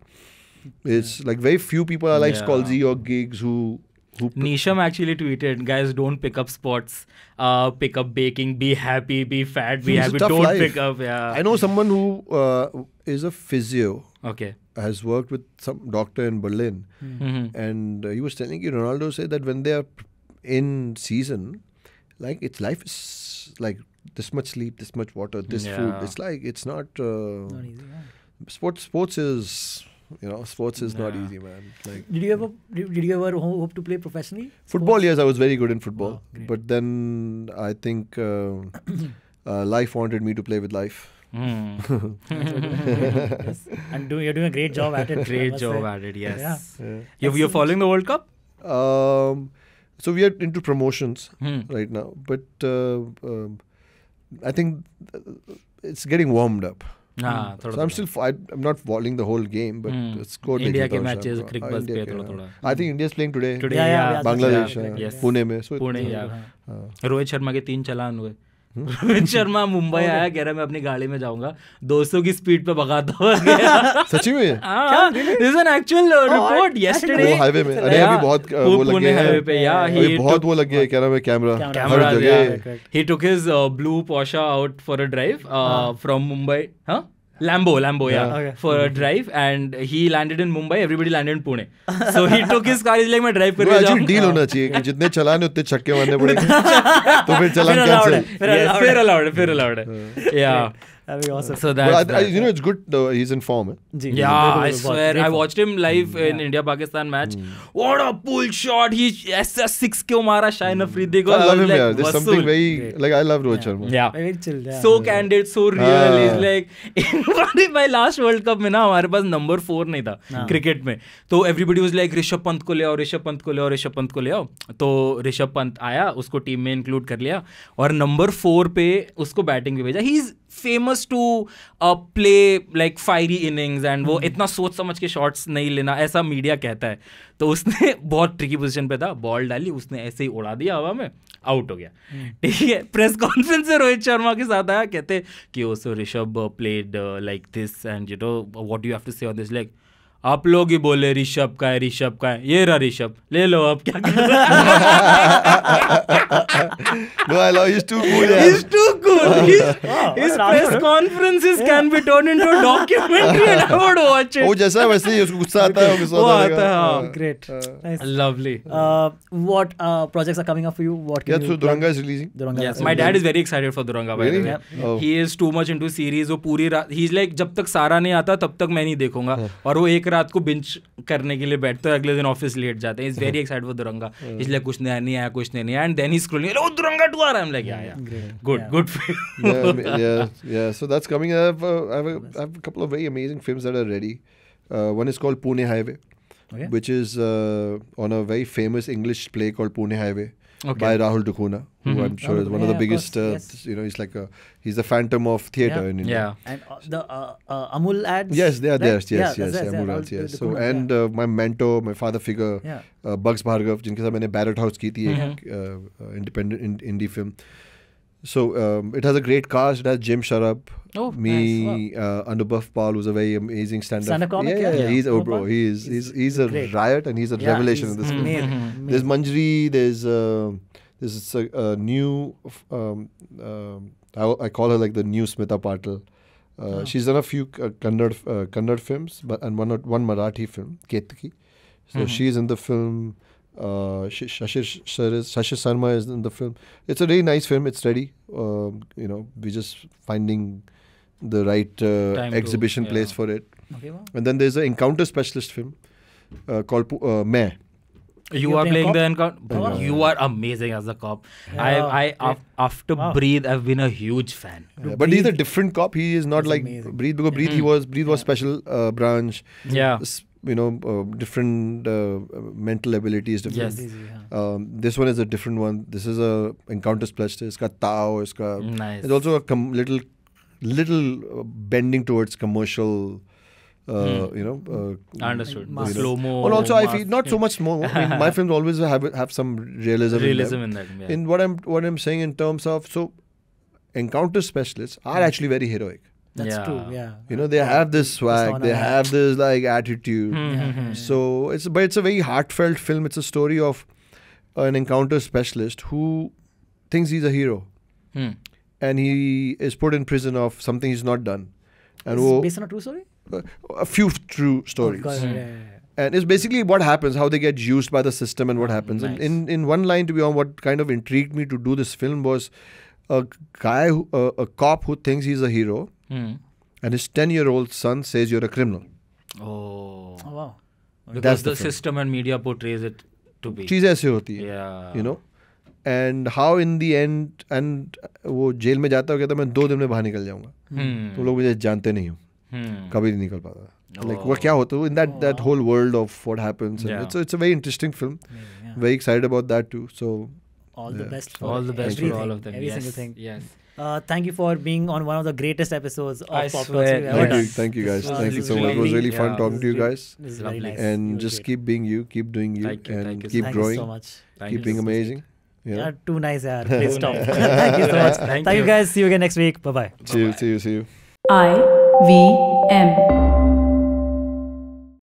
it's like very few people are like Yeah. Scalzi or Gigs who. Nisham actually tweeted, guys, don't pick up sports. Uh, pick up baking. Be happy. Be fat. Be It's happy. Don't life. pick up. Yeah. I know someone who uh, is a physio, Okay. Has worked with some doctor in Berlin. hmm and uh, he was telling you Ronaldo said that when they are in season, like its life is like this much sleep, this much water, this food. It's like it's not. Uh, Not easy, yeah. Sports, sports is you know, sports is not easy, man. Like Did you ever did did you ever hope to play professionally? football, Sports? yes, I was very good in football, Wow, great. but then I think uh, uh, life wanted me to play with life. Hmm. yes. And do, you're doing a great job at it. Great job say. at it. Yes. Yeah. Yeah. You're, you're following the World Cup? Um, so we are into promotions. Hmm. right now. But uh, um, I think uh, it's getting warmed up. हाँ, थोड़ा So I'm थोड़ा। still. I, I'm not following the whole game, but Hmm. it's score India देखता के हूँ matches, शाम cricket हाँ, bus India पे के, थोड़ा हाँ. थोड़ा। I think India is playing today. Today, Yeah, yeah, yeah. yeah, Bangladesh, yeah, हाँ, yes. पुणे में. So पुणे. हाँ. रोहित शर्मा के तीन चलान हुए रोहित शर्मा मुंबई आया कह रहा मैं अपनी गाड़ी में जाऊँगा। 200 की स्पीड पे भगाता हुआ सच्ची में? This is an actual report yesterday highway में अरे अभी बहुत वो लग पुणे गया हाईवे पे या ही बहुत वो लग गया कह रहा मैं है कैमरा. हर जगह। yeah. correct. He took his uh, blue Porsche out for a drive uh? Lambo, Lambo, yeah, Yeah. Okay. for a drive, and he landed in Mumbai. Everybody landed in Pune. So he took his car. He's like, मैं drive करके deal deal होना चाहिए कि जितने चलाने उतने छक्के मारने पड़ेंगे तो फिर चलान कैंसिल है, फिर Yes, allowed फिर है. allowed, है, फिर allowed. है. Yeah. हमारे पास नंबर फोर नहीं था क्रिकेट में। तो everybody was like Rishabh Pant को ले आओ ऋषभ पंत को ले आओ ऋषभ पंत को ले आओ। तो ऋषभ पंत आया उसको टीम में इंक्लूड कर लिया और नंबर फोर पे उसको बैटिंग भी भेजा। He famous to play like fiery innings and वो इतना सोच समझ के शॉट्स नहीं लेना ऐसा मीडिया कहता है। तो उसने बहुत ट्रिकी पोजिशन पे था बॉल डाली उसने ऐसे ही उड़ा दिया हवा में आउट हो गया। ठीक है प्रेस कॉन्फ्रेंस से रोहित शर्मा के साथ आया कहते कि oh so Rishabh played like this and you know what you have to say on this like आप लोग ही बोले ऋषभ का है ऋषभ का है ये रहा ऋषभ ले लो अब क्या no, I love. He's too cool. Yeah. He's too cool. Wow, his press conferences can be turned into a documentary and I would watch वो it. जैसा है वैसे ही उसको गुस्सा आता है वो आता आता है, हाँ. हाँ. Great. Nice. Lovely. Uh, what uh, projects are coming up for you? What can Yeah, you so Duranga is releasing. Duranga. Yes, my dad is very excited for Duranga. By Really? the way. Oh. He is too much into series. वो पूरी रात he's like जब तक सारा नहीं आता तब तक मैं नहीं देखूँगा और वो एक रात को बिंच करने के लिए बैठते हैं अगले दिन ऑफ़िस लेट जाते हैं। Is very excite for Duranga. इसलिए कुछ नया नहीं आया कुछ नहीं आया। And then he scrolling oh Duranga two are I'm like yeah good good yeah so that's coming I have I have a couple of very amazing films that are ready one is called Pune highway Okay. Which is uh, on a very famous English play called Okay. by Rahul Dukhuna, who I'm sure Rahul is one of the Dukhuna, yeah, of biggest. course, Uh, yes. You know, he's like a he's the phantom of theatre Yeah. in India. yeah And uh, the uh, uh, Amul ads. Yes, they are right? there. Yes, Yeah, yes, that's- yes, that's- Amul yeah, Rats, Rahul yes. So Dukhuna, and yeah. uh, my mentor, my father figure, Yeah. uh, Bugs Bhargav, जिनके साथ मैंने Barrett House की थी एक Mm-hmm. uh, independent in, indie film. So um, it has a great cast. It has Jim Sharap, Oh, me, nice. uh, Anubhav Paul, who's a very amazing stand-up. Stand-up comic, yeah, yeah. yeah, He's oh bro, Paul? he is. He's he's a great. riot and he's a Yeah, revelation he's in this film. amazing, There's amazing. Manjari. There's uh, there's a, a new. Um, um, I, I call her like the new Smita Patil. Uh, Oh. She's done a few uh, Kannada uh, Kannada films, but and one one Marathi film, Ketki. So she's in the film. Uh, Sh- Shashir Shar- Shashir Sarma is in the film. It's a really nice film. It's ready. Um, you know, we're just finding the right uh, Time to- exhibition place yeah. for it. Okay, wow. And then there's an encounter specialist film uh, called Pu- uh, Main. You You're playing playing the cop? encounter. Yeah. You are amazing as a cop. Yeah, I, I, great. af- after Wow. Breathe, I've been a huge fan. Yeah, but he's a different cop. He is not He's like amazing. Breathe because Breathe he Mhm. was Breathe was special uh, branch. Yeah. You know, uh, different uh, mental abilities. Different. Yes. Um, this one is a different one. This is a encounter specialist. Iska Tao. Iska. Nice. It's also a com- little, little uh, bending towards commercial. Uh, Hmm. You know. Uh, Understood. Mass. The slow mo. Well, also I feel not so much more. I mean, my films always have have some realism. in them. realism in that. Yeah. in what I'm what I'm saying in terms of so encounter specialists are actually very heroic. That's Yeah. true. Yeah. You know, they have this swag, they have this like attitude. Hmm, Yeah, hmm, hmm. yeah, So it's but it's a very heartfelt film. It's a story of an encounter specialist who thinks he's a hero Hmm and he is put in prison of something he's not done. And Is it wo, based on a true story? a few true stories. Oh, got it, Hmm. yeah, yeah, yeah. and it's basically what happens, how they get used by the system, and what happens. And nice. in in one line, to be on, what kind of intrigued me to do this film was a guy, who, uh, a cop who thinks he's a hero, Hmm. and his ten year old son says you're a criminal. Oh. Oh wow. Because That's the, the film. system and media portrays it to be. चीज़ ऐसे होती है Yeah. you know and how in the end and वो jail में जाता हो कहता मैं दो दिन में बाहर निकल जाऊंगा Hmm. तुम लोग मुझे जानते नहीं हो Hmm. कभी नहीं निकल पाता like Oh. वो क्या होता है in that that whole world of what happens and Yeah. it's a, it's a very interesting film Amazing, yeah. very excited about that too so All the Yeah. best for All the best everything, for all of them. Every yes. single thing. Yes. Uh, thank you for being on one of the greatest episodes of I Pop Talks swear. we've ever thank done. you thank you guys This was- thank you this so was much it was really- really fun yeah, talking to you This guys This is Lovely. very nice. and You were just great. keep being you keep doing you Thank you, and thank you so keep Thank growing you so much. Thank keep you. being amazing you know Yeah, too nice, yeah. Please stop. Thank you so much. Thank Thank you you. guys. See you again next week. Bye bye. see you see you see you I V M.